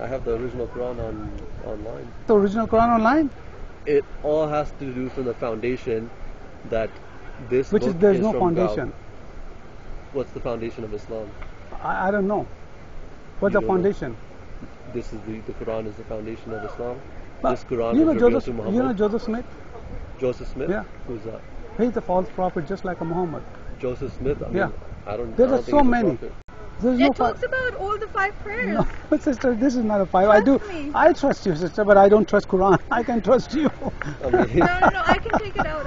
I have the original Quran on online. The original Quran online, It all has to do from the foundation that this which is there's is no foundation. God. What's the foundation of Islam? I, I don't know. What's You the don't know? foundation? This is the, the Quran is the foundation of Islam. But this Quran you know Joseph. You know Joseph Smith. Joseph Smith. Yeah. Who's that? He's a false prophet, just like a Muhammad. Joseph Smith. I mean, Yeah. I don't. There I are don't so many. prophet. There's no It fi- talks about all the five prayers. No, sister, this is not a five. I do. Me. I trust you, sister, but I don't trust Quran. I can trust you. I No, no, no. I can take it out.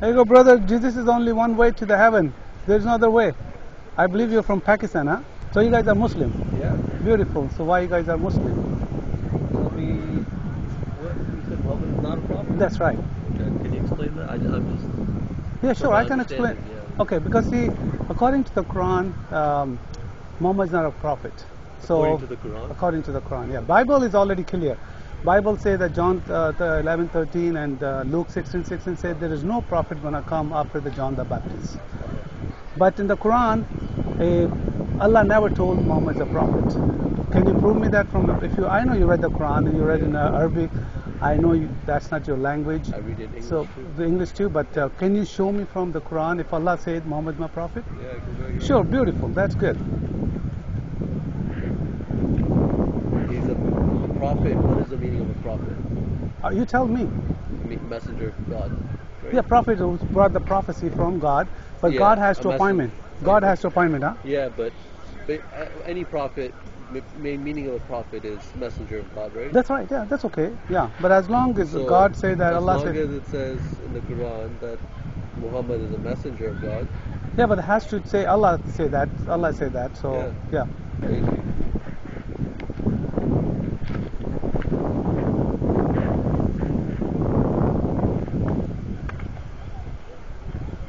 There you go, brother. Jesus is only one way to the heaven. There's no other way. I believe you're from Pakistan, huh? So you guys are Muslim. yeah. Beautiful. So why you guys are Muslim? Me, what you said Muhammad is not a prophet. That's right. Okay, Can you explain that? I, I'm just. Yeah, sure. I can explain. yeah. Okay, because see, according to the Quran, um, Muhammad is not a prophet. So According to the Quran. according to the Quran, yeah. Bible is already clear. Bible say that John uh, the 11, 13 and uh, Luke 16, 16 said there is no prophet going to come after the John the Baptist. But in the Quran, uh, Allah never told Muhammad is a prophet. Can you prove me that from if you? I know you read the Quran and you read in uh, Arabic. I know you, that's not your language. I read it English So too. the English too, but uh, can you show me from the Quran if Allah said Muhammad my prophet? Yeah, I can show you. Sure, beautiful. That's good. He's a prophet. What is the meaning of a prophet? Uh, you tell me. Me- Messenger of God. Right? Yeah, prophet who brought the prophecy from God, but Yeah, God has to appointment. God has to appointment, huh? Yeah, but, but uh, any prophet, main meaning of a prophet is messenger of God, right? That's right. Yeah, that's okay. Yeah, but as long as So, God say that as Allah long said, as it says in the Quran that Muhammad is a messenger of God, yeah, but it has to say Allah say that. Allah say that. So yeah. right?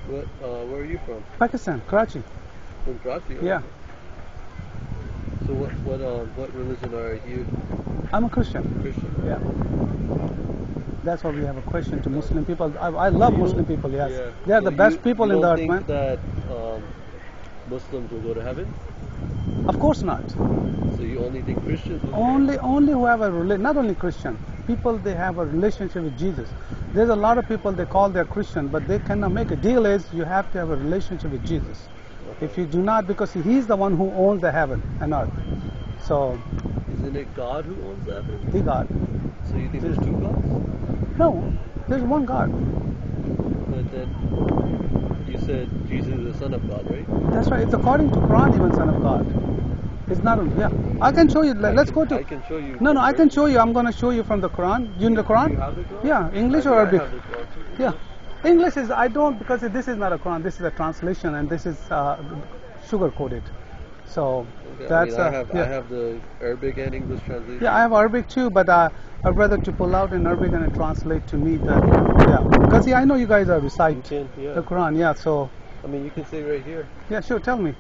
What? Uh, where are you from? Pakistan, Karachi. From Karachi. Yeah, So what? What? Um, what religion are you? I'm a Christian. Christian. Yeah. That's why we have a question to Muslim people. I, I love You- Muslim people. Yes, Yeah. they are So the best you- people you in the earth, think man. that um, Muslims will go to heaven? Of course not. So you only think Christians will? go to Only, only who have a rela- not only Christian people, they have a relationship with Jesus. There's a lot of people they call they're Christian, but they cannot make a deal. Is you have to have a relationship with Jesus. If you do not, because He's the one who owns the heaven and earth. So? Isn't it God who owns the heaven? The God. So you think there's two gods? No, there's one God. But then you said Jesus is the Son of God, right? That's right. It's according to Quran, even Son of God. It's not. Yeah, I can show you. Let's go to. I can show you. No, no, I can show you. I'm going to show you from the Quran. You know the Quran? You the Quran? Yeah, English or Arabic? have the Quran too. Yeah, English is I don't because this is not a Quran. This is a translation, and this is uh, sugar coated. So Okay, that's I, mean, uh, I have yeah. I have the Arabic and English translation. yeah, I have Arabic too, but uh, I'd rather to pull out in Arabic and translate to me. The, yeah, because yeah, I know you guys are reciting yeah. the Quran. Yeah, so I mean, you can say right here. yeah, sure. Tell me,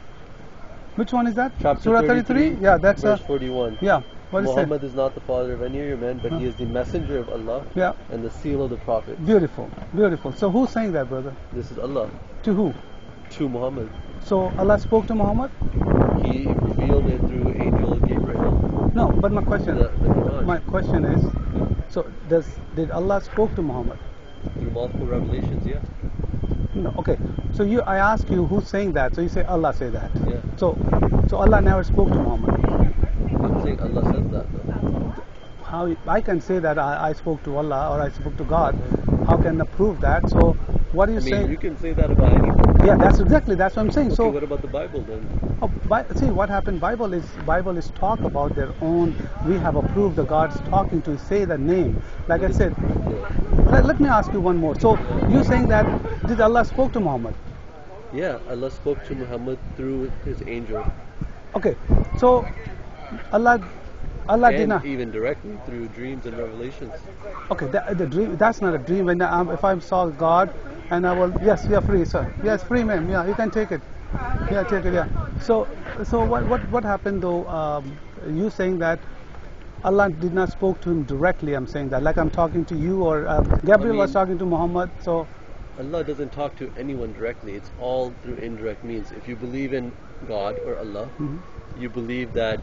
which one is that? Chapter Surah 33, Yeah, that's verse uh, 41. yeah. What is? Muhammad is not the father of any of your men, but he is the messenger of Allah Yeah, and the seal of the prophet. beautiful, beautiful. So who's saying that, brother? This is Allah To who? to Muhammad. So Allah spoke to Muhammad? He revealed it through angel Gabriel. No, but my question, The, the my question is, so does did Allah spoke to Muhammad? through multiple revelations, yeah. No, okay. So you, I ask you, who's saying that? So you say Allah say that. Yeah. So, so Allah never spoke to Muhammad. I'm saying Allah says that though. How I can say that I, I spoke to Allah or I spoke to God? How can I prove that? So, what are you I mean, saying? you can say that about anything. yeah, that's exactly that's what I'm saying. Okay, so, what about the Bible then? Oh, Bi- see what happened. Bible is Bible is talk about their own. We have approved the God's talking to say the name. Like I said, let, let me ask you one more. So you're saying that did Allah spoke to Muhammad? Yeah, Allah spoke to Muhammad through his angel. Okay, so Allah Allah did not. even directly through dreams and revelations. Okay, that, the dream that's not a dream. When I'm, if I saw God and I will yes, we are free, sir. Yes, free, ma'am. Yeah, you can take it. Yeah, take it. Yeah. So so what what what happened though? Um, you saying that Allah did not spoke to him directly. I'm saying that, like I'm talking to you or uh, Gabriel was mean- talking to Muhammad. So Allah doesn't talk to anyone directly. It's all through indirect means. If you believe in God or Allah, Mhm. you believe that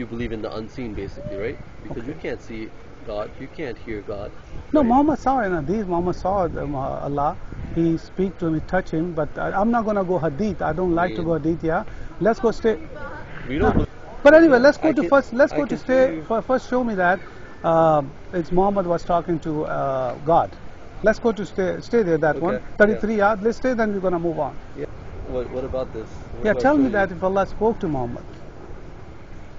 you believe in the unseen, basically, right? Because you can't see God, you can't hear God. no, right? Muhammad saw in hadith. Muhammad saw um, uh, Allah. He speak to him, he touch him. But I, I'm not gonna go hadith. I don't like to go hadith. Yeah, let's go stay. We don't. No. But anyway, let's go I to can- first. Let's I go to stay. see you. fir- First, show me that uh, it's Muhammad was talking to uh, God. Let's go to stay. Stay there. That one. 33 yeah. Let's stay. Then we're gonna move on. Yeah. What, what about this? What Yeah, I tell me you? that if Allah spoke to Muhammad.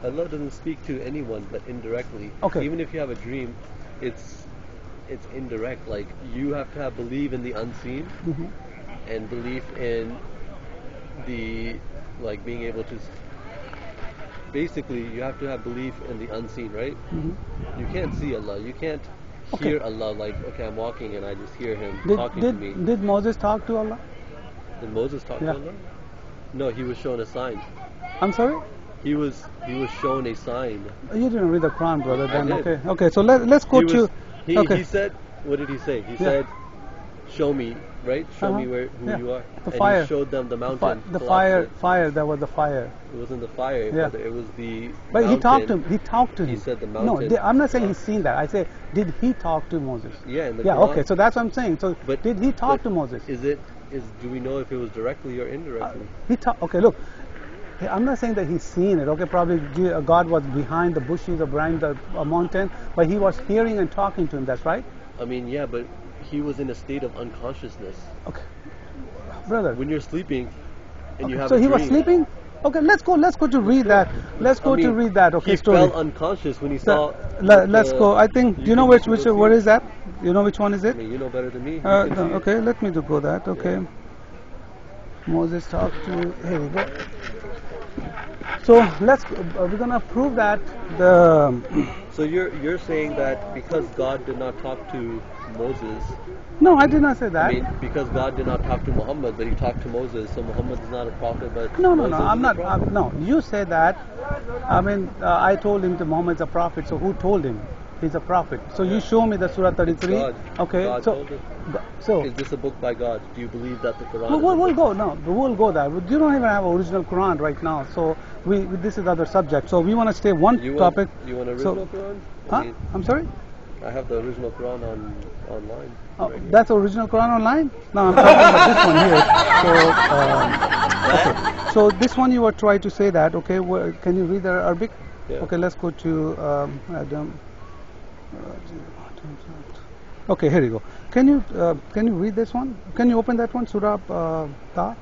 Allah doesn't speak to anyone but indirectly. Okay. Even if you have a dream, it's it's indirect. Like you have to have believe in the unseen Mhm. and belief in the like being able to. Basically, you have to have belief in the unseen, right? Mhm. You can't see Allah. You can't Okay. hear Allah. Like okay, I'm walking and I just hear Him Did, talking did, to me. did Moses talk to Allah? Did Moses talk Yeah. to Allah? No, he was shown a sign. I'm sorry? He was he was shown a sign. You didn't read the Quran, brother. Then okay, okay. So let, let's go he to. was, he, okay. he said, what did he say? He Yeah. said, show me, right? Show Uh-huh. me where who Yeah. you are. The and fire. he showed them the mountain. the full fire, opposite. fire. There was the fire. It wasn't the fire, Yeah. brother. It was the. But he talked to him. He talked to him. He said the No, mountain. di- I'm not saying he's seen that. I say, did he talk to Moses? Yeah, in the yeah. Quran. Okay. So that's what I'm saying. So But- did he talk to Moses? Is it? Is do we know if it was directly or indirectly? He talk. Okay. Look. I'm not saying that he's seen it. Okay, probably uh, God was behind the bushes or behind the mountain, but he was hearing and talking to him. That's right. I mean, yeah, but he was in a state of unconsciousness. Okay, brother. When you're sleeping, and you have so he was sleeping. Okay, let's go. Let's go to read that. Let's go I mean, to read that. Okay, he story. fell unconscious when he saw. Le- let's go. I think. Do you know which which what is that? You know which one is I it? mean, you know better than me. Uh, no, okay, let me do go that. Okay. Moses talked to. Here we go. So let's. Uh, we're gonna prove that the. So you're you're saying that because God did not talk to Moses, No, I did not say that. I mean because God did not talk to Muhammad, but he talked to Moses, so Muhammad is not a prophet, but no, no, no. I'm not. I'm, no, you say that. I mean, uh, I told him that Muhammad's a prophet. So who told him he's a prophet? So you show me the Surah 33. God. Okay. God so. So. Is this a book by God? Do you believe that the Quran? We'll, we'll, we'll go no, we'll go there. You don't even have original Quran right now, so we, we this is other subject. So we want to stay one You want, topic. you want So- original Quran? I Huh? mean, I'm sorry. I have the original Quran on online. Oh, right that's original Quran online. No, I'm talking about this one here. So, um, okay. so this one you were trying to say that. Okay, where, can you read the Arabic? Yeah. Okay, let's go to um, Adam. Okay, here you go. Can you uh, can you read this one? Can you open that one, Surah uh, Ta,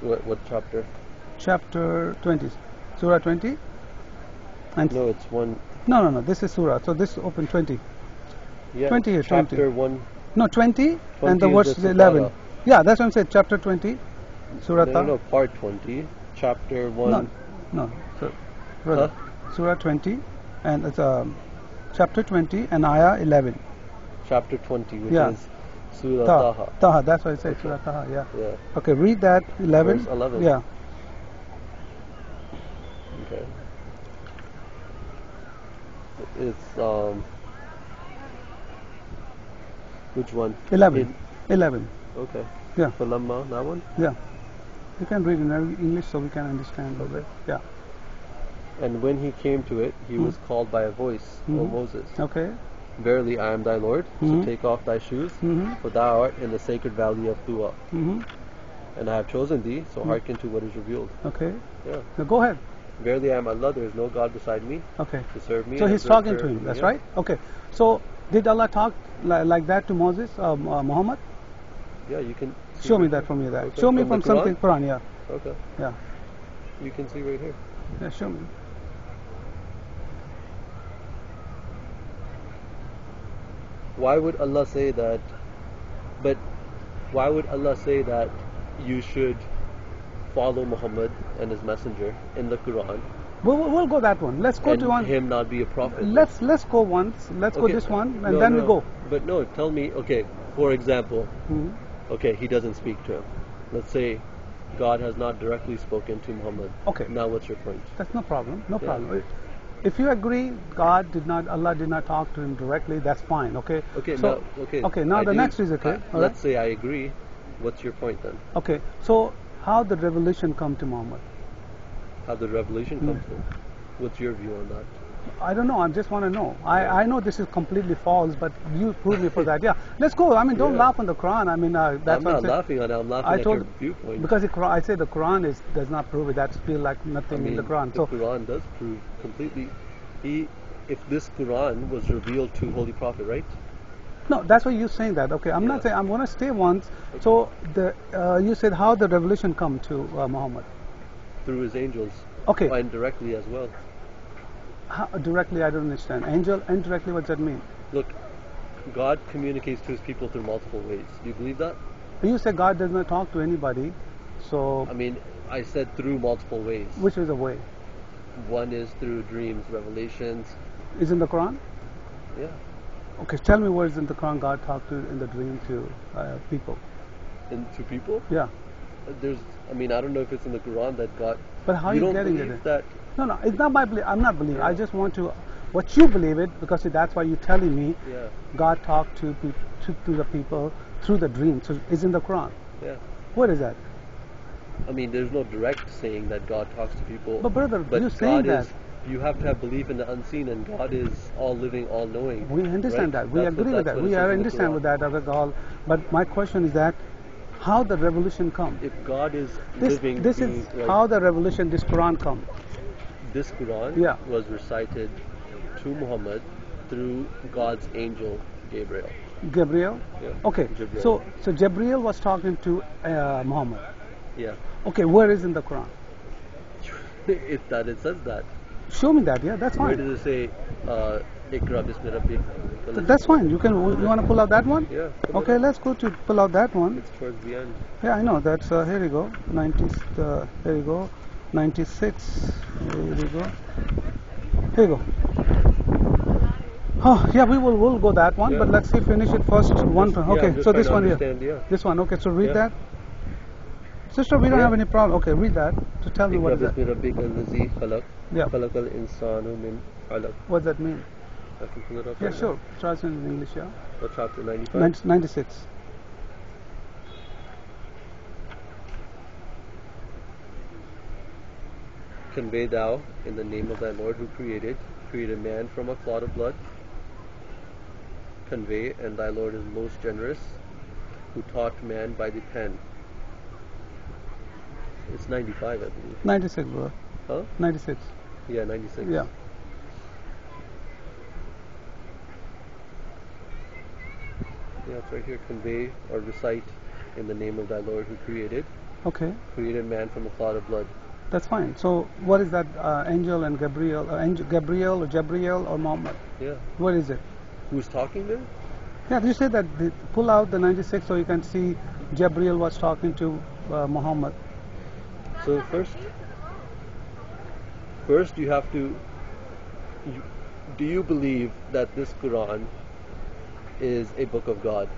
What, what chapter? chapter 20, Surah 20? And No, it's one. no, no, no. This is Surah. So this open 20. Yeah, 20 here, 20. chapter one. No, 20, 20 and the 20 verse the is 11. Surah. Yeah, that's what I'm saying. Chapter 20, Surah No, Ta. no, no, part twenty, chapter one. No, no. So, brother, Surah 20, and it's um, chapter 20 and ayah 11. Chapter twenty, which Yeah. is Surah Taha. Taha. Taha. That's what I said. Surah Taha. Yeah. Yeah. Okay, read that 11. Verse 11. Yeah. Okay. It's um. Which one? 11. In- 11. okay. Yeah. Falamma, that one. Yeah. You can read in English so we can understand a little. Yeah. And when he came to it, he Hmm. was called by a voice, O Mhm. Moses. Okay. Verily, I am thy Lord. So take off thy shoes, Mm-hmm. for thou art in the sacred valley of Mm-hmm. and I have chosen thee. So Hmm. hearken to what is revealed. Okay. Yeah. Now go ahead. Verily, I am Allah. There is no God beside me Okay. to serve me. So he's talking to him. That's Yeah. right. Okay. So did Allah talk li- like that to Moses, um, uh, Muhammad? Yeah, you can. Show me that here. from you. That. Okay, Show me from from something Quran. Yeah. Okay. Yeah. You can see right here. Yeah. Show me. Why would Allah say that? But why would Allah say that you should follow Muhammad and his messenger in the Quran We'll, we'll- go that one. Let's go and to one. him not be a prophet? Let's let's go once. Let's go this one, and no, then no, we go. But no, tell me. Okay, for example, Mhm. okay, he doesn't speak to him. Let's say God has not directly spoken to Muhammad. Okay. Now, what's your point? That's no problem. No Yeah. problem. If you agree God did not, Allah did not talk to him directly, that's fine. Okay. Okay, So, now, okay. Okay. Now I the do- next is okay. I- let's say I agree. What's your point then? Okay. So how did revelation come to Muhammad? How the revelation Hmm. to from? What's your view on that? I don't know. I just want to know. I, I know this is completely false, but you prove me for that. Yeah. Let's go. I mean, don't Yeah. laugh on the Quran. I mean, uh, that's I'm not saying. laughing at it. I'm laughing I at told your viewpoint. because I say the Quran is does not prove it. That's feel like I nothing mean, in the Quran. the So Quran does prove completely. He, if this Quran was revealed to Holy Prophet, right? no, that's why you're saying that. Okay, I'm Yeah. not saying I'm going to stay once. So the uh, you said how the revelation come to uh, Muhammad. Through his angels. Okay. And directly as well. How, directly, I don't understand. Angel, indirectly, what does that mean? Look, God communicates to his people through multiple ways. Do you believe that? You say God does not talk to anybody. So I mean, I said through multiple ways. which is a way? One is through dreams, revelations. Is in the Quran? Yeah. Okay, tell me where is in the Quran God talked to in the dream to uh, people. And to people, Yeah. There's. I mean, I don't know if it's in the Quran that God. But how are you you don't getting believe it? that? No, no, it's not my belief. I'm not believing. I just want to, what you believe it, because see, that's why you're telling me Yeah. God talked to, to to the people through the dream. So it's in the Quran. Yeah. What is that? I mean, there's no direct saying that God talks to people. But brother, but you're God saying is, that. You have to have belief in the unseen, and God is all living, all knowing. We understand right? that. We That's what- agree with that. We are understand with that, Dr. Gall. But my question is that how the revolution come? If God is This, living, this is like, how the revolution, this Quran come. this Quran Yeah. was recited to Muhammad through God's angel Gabriel. Gabriel? Yeah. Okay, Gabriel. so so Gabriel was talking to uh, Muhammad. Yeah. Okay, where is in the Quran? it that it says that. Show me that. Yeah, that's fine. Where does it say uh, that's fine. You can. You want to pull out that one? Yeah. Okay, on. let's go to pull out that one. It's towards the end. Yeah, I know. That's uh, here. You go. 90. Uh, here you go. 96. Here you go. Here you go. Oh yeah, we will will go that one, yeah. but let's see finish it first. One. Just, okay, yeah, so this one here. Yeah. This one. Okay, so read that. Sister, we don't have any problem. Okay, read that to tell me what is that. Yeah. What does that mean? I can pull it up. Yeah, right now. sure. Translate in English. Yeah. Chapter 95? 90, 96. Convey thou in the name of thy Lord who created, created man from a clot of blood. Convey, and thy Lord is most generous, who taught man by the pen. It's 95, I believe. 96, bro. Huh? 96. Yeah, 96. Yeah. Yeah, it's right here. Convey or recite in the name of thy Lord who created, Okay. created man from a clot of blood. That's fine. So, what is that uh, angel and Gabriel? Uh, angel, Gabriel or Gabriel or Muhammad? Yeah. What is it? Who's talking there? Yeah, you said that the, pull out the 96 so you can see Gabriel was talking to uh, Muhammad. So first, first you have to. You, do you believe that this Quran is a book of God?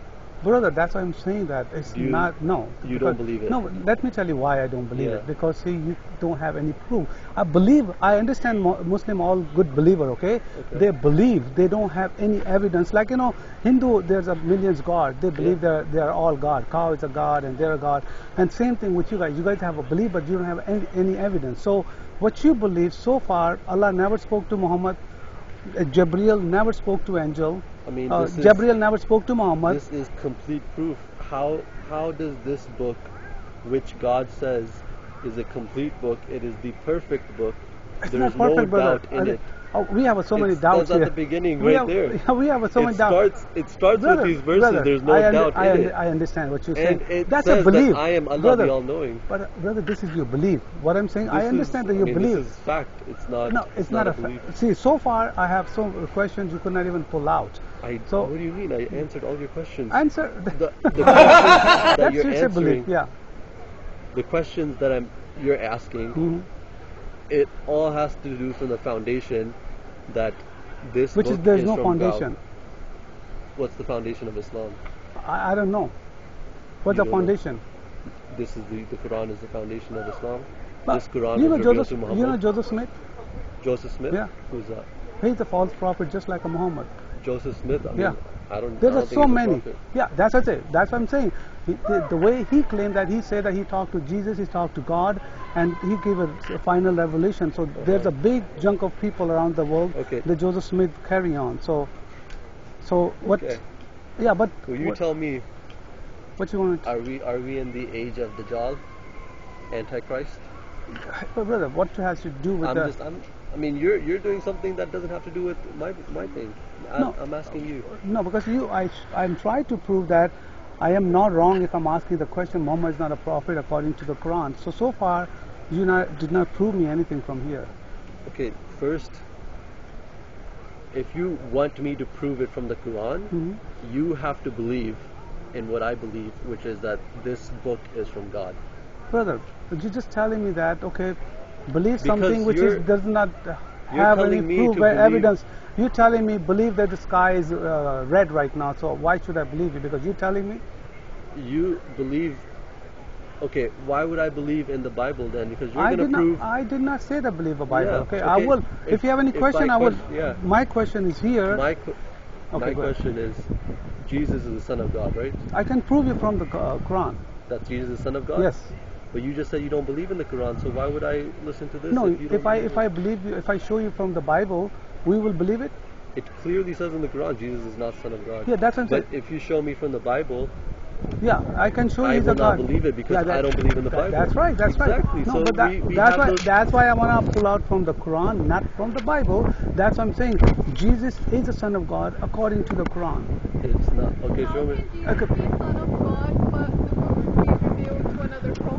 Brother, that's why I'm saying that. It's You- not, no. you don't believe it? No, let me tell you why I don't believe Yeah. it. Because, see, you don't have any proof. I believe, I understand Muslim, all good believer, okay? Okay. They believe, they don't have any evidence. Like, you know, Hindu, there's a millions God. They believe Yeah. they're, they're all God. Cow is a God and they're a God. And same thing with you guys. You guys have a belief, but you don't have any, any evidence. So, what you believe so far, Allah never spoke to Muhammad. Uh, Gabriel never spoke to angel. I mean, Uh, this is Gabriel never spoke to Muhammad. this is complete proof. How how does this book, which God says is a complete book, it is the perfect book. It's not perfect, no brother. doubt in I- it. Oh, we have so many doubts starts at here. the beginning, we right have, there. We have so it many doubts. starts. It starts Brother, with these verses. brother, There's no I doubt I, in it. I understand what you're saying. and it That's says a belief. that I am Allah brother, the All-Knowing. But uh, brother, this is your belief. What I'm saying, I understand is, that you mean, believe. This is fact. It's not. no, it's, not, a belief. fact. See, so far I have some questions you could not even pull out. I, So- what do you mean? I answered all your questions. Answer. the, the questions that That's you're your belief. answering, Yeah. the questions that I'm you're asking, Mhm. It all has to do from the foundation that this Which is there's no from God. foundation. What's the foundation of Islam? I, I don't know. What's You the don't know? foundation? This is the the Quran is the foundation of Islam. But this Quran you know Joseph. You know Joseph Smith. Joseph Smith. Yeah. Who's that? He's a false prophet, just like a Muhammad. Joseph Smith. I mean, Yeah. I don't. There I are don't so many. Yeah, that's what I say. That's what I'm saying. He, the, the way he claimed that he said that he talked to Jesus, he talked to God, and he gave a, a final revelation. So there's a big chunk of people around the world Okay. that Joseph Smith carry on. So, so what? Okay. Yeah, but Will you what, tell me? what you want? To, Are we are we in the age of the Dajjal, Antichrist? but brother, what has to do with I'm the? just. I'm. I mean, you're you're doing something that doesn't have to do with my my thing. I'm, No. I'm asking you. No, because you, I, I'm trying to prove that I am not wrong if I'm asking the question. Muhammad is not a prophet according to the Quran. So so far, you not, did not prove me anything from here. Okay, first, if you want me to prove it from the Quran, Mhm. you have to believe in what I believe, which is that this book is from God. Brother, you're just telling me that, okay, believe Because something which is, does not have any proof or evidence. You're telling me believe that the sky is uh, red right now, so why should I believe you? Because you're telling me, You believe. Okay, why would I believe in the Bible then? Because you're going to prove. not, I did not say that believe a Bible. Yeah, okay? I will. If, If- you have any question, I will. yeah. My question is here. my qu- Okay, my go ahead. question is, Jesus is the Son of God, right? I can prove you from the uh, Quran. That Jesus is the Son of God. Yes. But you just said you don't believe in the Quran, so why would I listen to this? No, if, you if I believe if it? I believe you, if I show you from the Bible, we will believe it. It clearly says in the Quran, Jesus is not Son of God. Yeah, that's what I'm But if you show me from the Bible, Yeah, I can show you I he's will a not God. believe it because Yeah, I don't believe in the that- Bible. That's right. That's Exactly. right. No, So but that, we- we that's why those- that's why I want to pull out from the Quran, not from the Bible. That's what I'm saying. Jesus is the Son of God according to the Quran. it's not. Okay, How show me. can Jesus Okay. be son of God, but the book would be revealed to another prophet?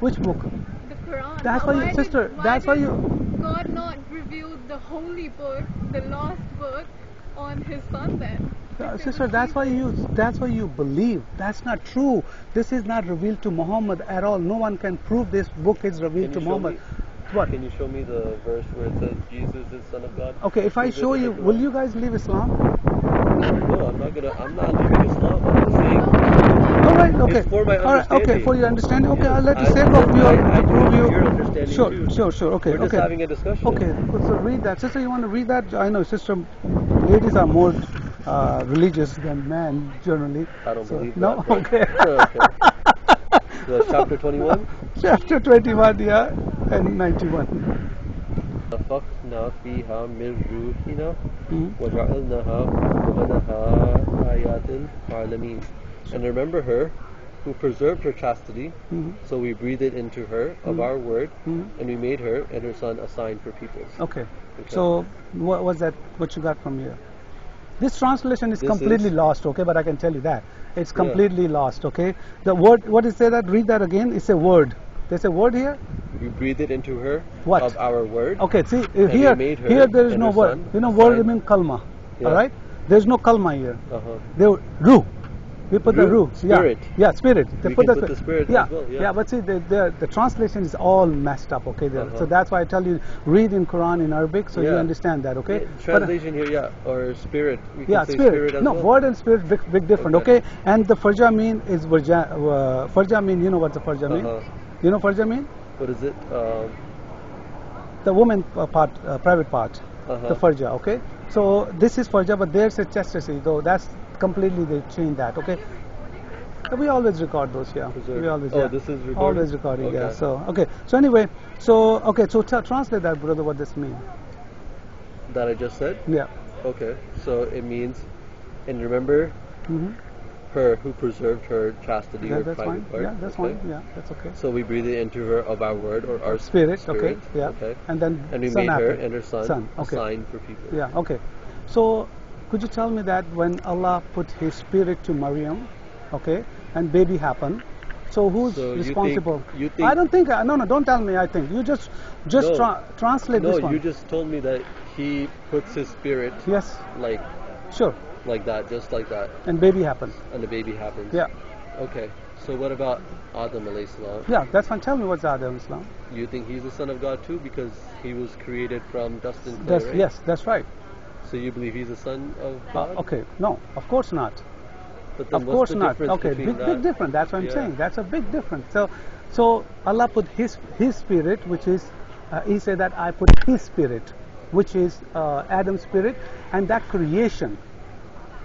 Which book? The Quran. That's Now, why you- did- sister, that's why you- God not revealed the holy book, the last book, on His Son then. Uh, sister, that's why you that's why you believe. That's not true. This is not revealed to Muhammad at all. No one can prove this book is revealed to Muhammad. me- What? Can you show me the verse where it says Jesus is Son of God? Okay, if I Is it show you, will you guys leave Islam? No, I'm not gonna. I'm not leaving Islam. I'm just saying. All right, okay. It's for my All right, okay, understanding. for your understanding. Okay, Yes, I'll let the I- sake of you I- I to do prove need you. your understanding Sure, too. sure, sure. Okay, We're just okay. having a discussion. Okay, so read that. Sister, you want to read that? I know, sister, ladies are more uh, religious than men generally. I don't So- believe No, that. but- okay. okay. So chapter 21. Chapter 21, yeah, and 91. نفخنا فيها من روحنا Mhm. وجعلناها وبنها آيات عالمين. and remember her who preserved her chastity, Mhm. so we breathed it into her of our word, Mhm. and we made her and her son a sign for peoples. Okay. Okay. So, what was that? What you got from here? This translation is This completely is- lost. Okay, but I can tell you that it's Yeah. completely lost. Okay. The word. What is say that? Read that again. It's a word. There's a word here. We breathed it into her What? of our word. Okay. See we here. made her Here there is no word. son You know, word means kalma. Yeah. All right. There's no kalma here. Uh-huh. They were ru. We put the ru. spirit. Yeah. Yeah. Spirit. They We put the, put the spirit yeah. as well, yeah. But see, the, the the translation is all messed up. Okay. There. So Uh-huh. that's why I tell you read in Quran in Arabic so you understand that. Okay. Yeah, But- translation here, yeah, or spirit. We can yeah, say spirit. as no, well. word and spirit big, big different. Okay. Okay. and the farja mean is farja. Uh, farja mean you know what the farja mean? Uh-huh. You know farja mean? What is it? Um, The woman uh, part, uh, private part, Uh-huh. the farja. Okay. So this is farja, but there's a chastity. Though that's completely they changed that. Okay. We always record those. Yeah. We always. Oh, yeah. this is recorded? Always recording. Yeah. So okay. So anyway, so okay. So translate that, brother. What this mean? that I just said? Yeah. Okay, so it means, and remember hmm her who preserved her chastity Yeah, or that's fine. part. Yeah, that's okay? fine. Yeah, that's okay. So we breathed it into her of our word or our Spirit, spirit, okay, yeah, okay. and then And we son made her and her son, Son, a sign for people. Yeah, okay. So, could you tell me that when Allah put His Spirit to Maryam, okay, and baby happened, so who's So you think- responsible? you think- I don't think. uh, No, no, don't tell me. I think you just just No. tra- translate No, this one. No, you just told me that he puts his spirit yes, like sure. like that, just like that, And baby happened. and the baby happens. Yeah, Okay. So what about Adam alayhi salam? yeah. That's fine. Tell me what's Adam Islam? You think he's the son of God too because he was created from dust and clay, That's, right? Yes, that's right. So you believe he's the son of Uh, okay, no, of course not. But Of course not. Okay, big, that? big difference. That's what I'm Yeah. saying. That's a big difference. So, so Allah put His His Spirit, which is uh, he said that I put his spirit, which is uh, Adam's spirit, and that creation,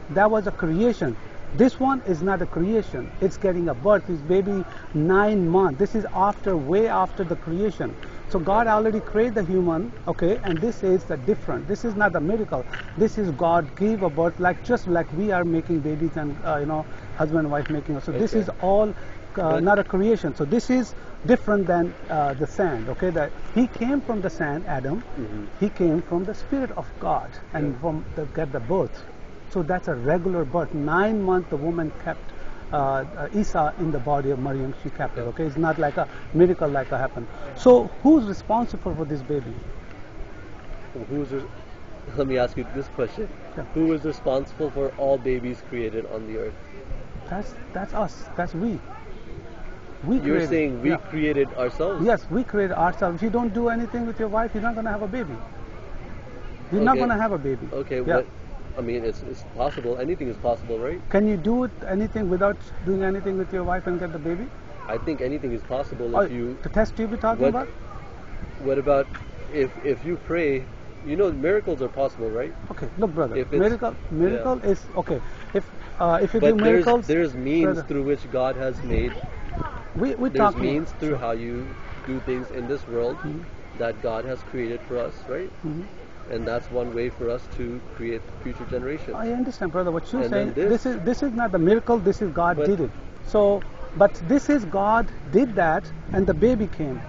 that was a creation. This one is not a creation. It's getting a birth. This baby nine months. This is after, way after the creation. So God already created the human, okay, and this is the different. This is not a miracle. This is God gave a birth, like just like we are making babies and uh, you know husband and wife making. So this is all uh, not a creation. So this is different than uh, the sand. Okay, that he came from the sand, Adam. Mhm. He came from the spirit of God and Yeah. from the, get the birth. So that's a regular birth. Nine months the woman kept Uh, uh, Isa in the body of Maryam. She kept it. Okay, it's not like a miracle like a happened. So who's responsible for this baby? Who's let me ask you this question: Yeah. Who is responsible for all babies created on the earth? That's that's us. That's we. We You're created. saying we Yeah. created ourselves. Yes, we created ourselves. If you don't do anything with your wife, you're not going to have a baby. You're not going to have a baby. Okay, Yeah. I mean, it's it's possible. Anything is possible, right? Can you do it, anything without doing anything with your wife and get the baby? I think anything is possible if you. the test tube you're talking What, about? what about if if you pray? You know, miracles are possible, right? Okay, look, brother. If miracle, miracle is okay. If uh, if you do But there's miracles, there's means brother, through which God has made. we we There's means through how you do things in this world Mhm. that God has created for us, right? Mhm. And that's one way for us to create future generations. I understand, brother. What you're And saying. This, this- is this is not the miracle. This is God But- did it. So, but this is God did that, and the baby came.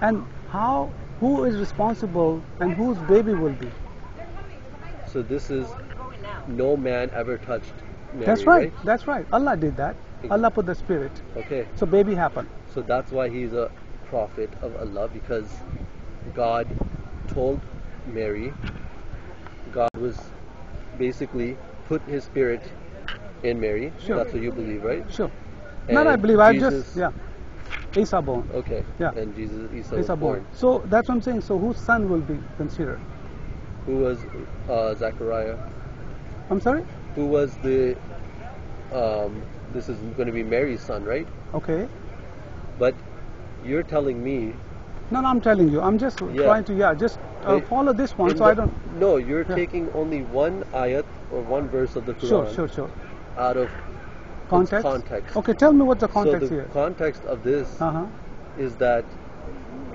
And how? Who is responsible, and whose baby will be? So this is no man ever touched Mary, That's right. That's right. Allah did that. Allah put the spirit. Okay. So baby happened. So that's why he's a prophet of Allah because God told Mary, God was basically put his spirit in Mary. Sure. That's what you believe, right? Sure. not I And believe. I just yeah. Isa born. Okay. Yeah. And Jesus Isa Isa born. born. So that's what I'm saying. So whose son will be considered? Who was uh, Zachariah? I'm sorry. Who was the um, this is going to be Mary's son, right? Okay. But you're telling me No, no. I'm telling you. I'm just Yeah. trying to yeah. Just uh, follow this one, in so the- I don't. No, you're Yeah. taking only one ayat or one verse of the Quran Sure, sure, sure. out of Context. context. Okay. Tell me what the context so the here. context of this Uh huh. is that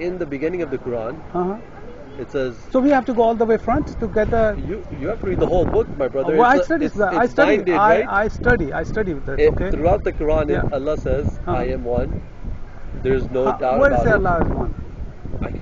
in the beginning of the Quran, Uh huh. it says So we have to go all the way front to get the. you you have to read the whole book, my brother. well, I It's a- study. it's, I it's study. binded, I, right? I study. I study with this. It- okay. Throughout the Quran, Yeah. Allah says, Uh-huh. "I am one." There's no Uh, doubt where is about the it. Allah is one? I-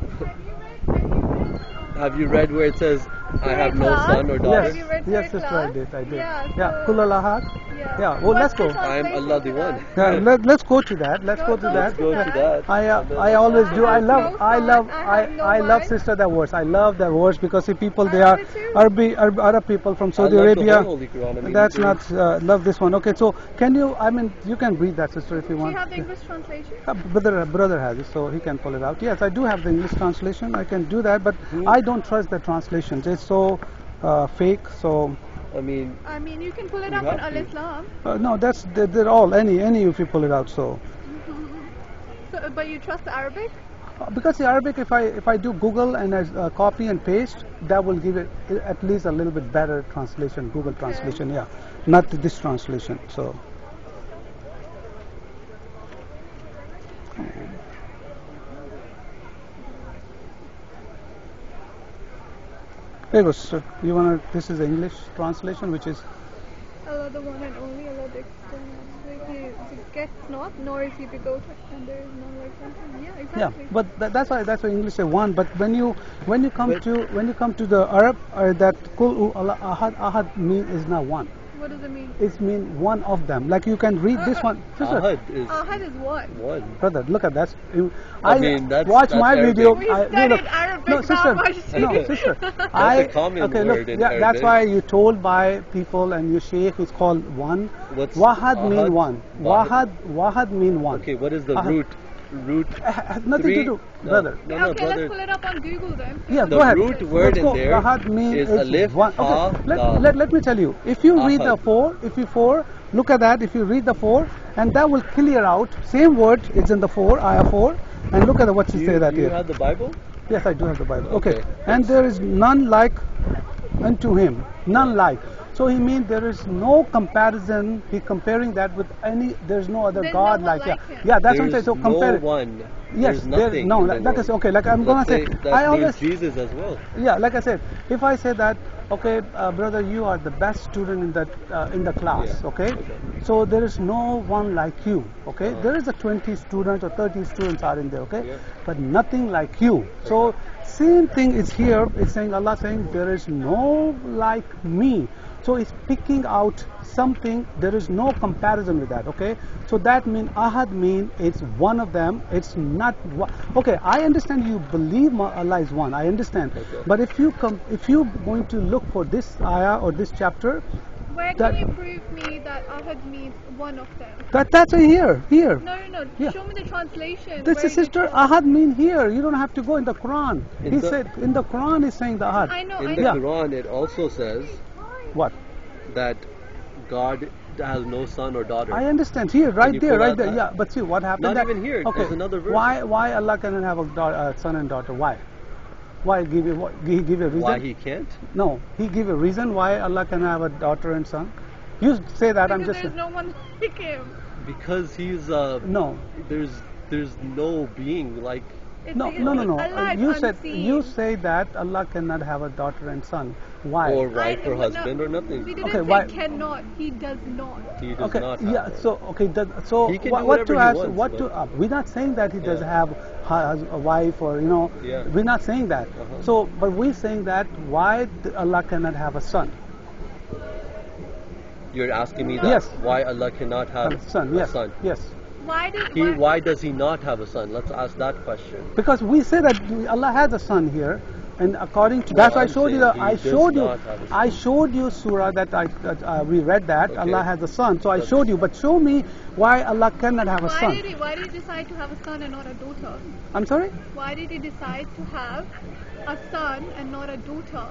have you read where it says, "I have no son or daughter"? Yes, read Yes, Surah sister, I Class? did. I did. Yeah. Yeah. so- Kul Allahad. Yeah. Yeah, well, What's let's go. I am translation Allah to the one. Yeah, let, let's go to that. Let's go, Go- to go that. to Go to that. I uh, I always do. I love I love I I have no I love sister that verse. I love that verse because see people they I are love it too. Arabi Arab, Arab people from Saudi love Arabia. whole Holy Quran. I mean, That's not uh, love this one. Okay, so can you? I mean, you can read that sister if you want. Do want. you have the English translation? Uh, brother brother has it, so he can pull it out. Yes, I do have the English translation. I can do that, but Hmm. I don't trust the translations. It's so uh, fake. So I mean, I mean, you can pull it up on Al Islam. uh, no, that's they're, they're all any any if you pull it out. So. So, but you trust the Arabic? Uh, Because the Arabic, if I if I do Google and I uh, copy and paste, that will give it at least a little bit better translation. Google translation, yeah, not this translation. So. There goes. sir. You wanna? This is the English translation, which is Allah the one and only, Allah the external. Like he gets not, nor is he begotten, and there is none like him. Yeah, yeah. But tha- that's why that's why English say one. But when you when you come But- to when you come to the Arab, uh, that Kul hu Allah ahad ahad mean is not one. What does it mean? It mean one of them. Like you can read this Uh, uh, one. Sister, ahad is Ahad is what? one. brother, look at that. You- I mean, that's- watch that's my Arabic. video. We I, studied look, Arabic no, sister, no, too. sister. That's I, a common okay, word look, in yeah, that's why you told by people and your sheikh is called one. What's Wahad mean one. Wahad, wahad mean one. Okay, what is the Ahad. root? Root. Uh, has nothing three? to do, No, brother. No, no, okay, brother. let's pull it up on Google then. Yeah, The go ahead. root word Let's in go. there Ahad mean is is alif, one. ha, Okay, let, dal. let, let me tell you. If you read the four, if you four, look at that. If you read the four, and that will clear out. Same word is in the four, ayah four, and look at what you you, say that do you here. have the Bible? Yes, I do have the Bible. Okay. Okay. And there is none like unto him. None like. So he means there is no comparison. He comparing that with any. There's no other There's God one like. like yeah. him. yeah, that's what I'm saying. There's So no compare. one. Yes, There's there- nothing. no, in like, the I world. okay, like I'm gonna Let's say, I means always, Jesus as well. yeah, like I said, if I say that, okay, uh, brother, you are the best student in that uh, in the class, Yeah, okay? okay. So there is no one like you, okay? Uh-huh. There is a 20 students or 30 students are in there, okay? Yeah. But nothing like you. So same thing is here. It's saying Allah saying there is no like me. So it's picking out something. There is no comparison with that. Okay. So that mean Ahad mean it's one of them. It's not. One. Okay. I understand you believe Ma- Allah uh, is one. I understand. Okay. But if you come, if you going to look for this ayah or this chapter, Where can That- you prove me that Ahad means one of them? that that's a here here. No, no, no. Yeah. Show me the translation. This where is it sister. Ahad mean here. You don't have to go in the Quran. In he the- said in the Quran is saying the Ahad. I know, In I the know. Quran, it also says What? that God has no son or daughter. I understand here, right there, right there. that? Yeah, but see what happened. Not that- even here. Okay. There's another verse. Why? Why Allah cannot have a da- uh, son and daughter? Why? Why give you? What, he give you a reason? Why he can't? No, he give a reason why Allah can have a daughter and son. You say that. I'm Because just there's no one like him. Because he's uh no, there's there's no being like It's no, the- no, no, no. Uh, you said unseen. you say that Allah cannot have a daughter and son. Why? or I- wife or but no, husband or nothing. We didn't Okay, say why- cannot. He does not. He does okay. not have yeah. one. So okay. Does, so He what, what to whatever ask? wants, what to? but- Uh, we're not saying that he does have hus- a wife or you know. Yeah. We're not saying that. Uh-huh. So, but we're saying that why Allah cannot have a son? You're asking me that Yes. why Allah cannot have A son. a Yes. son. Yes. Why did He, why, why does he not have a son? Let's ask that question. Because we say that Allah has a son here, and according to No, that's why I showed you. saying The, I showed you. not have a son. I showed you surah that I that, uh, we read that Okay. Allah has a son. So I showed you, but show me why Allah cannot have a why son. did he why did he decide to have a son and not a daughter? I'm sorry. Why did he decide to have a son and not a daughter?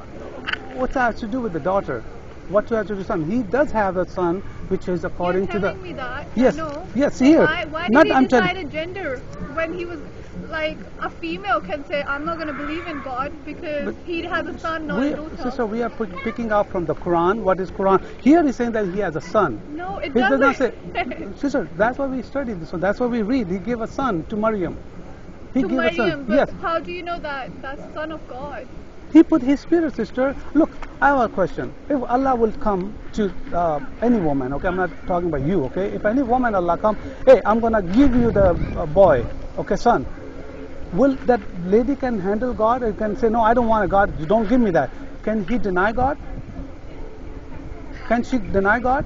What's that have to do with the daughter? What to have to do with son? He does have a son, which is according to the. me that. Yes, No. yes, here. Why, why did Not he I'm decide a gender when he was like a female can say I'm not going to believe in God because But he has a son, not We, a daughter. sister, we are pick, picking out from the Quran. What is Quran? Here he's saying that he has a son. no, it He does doesn't. not say, sister. That's why we study this one. That's why we read. He gave a son to Maryam. He to gave a son. but Yes, how do you know that that's son of God? he put his spirit, sister. Look, I have a question. If Allah will come to uh, any woman, okay, I'm not talking about you, okay. If any woman Allah come, hey, I'm gonna give you the uh, boy, okay, son Will that lady can handle God or can say no? I don't want a God. You don't give me that. Can he deny God? Can she deny God?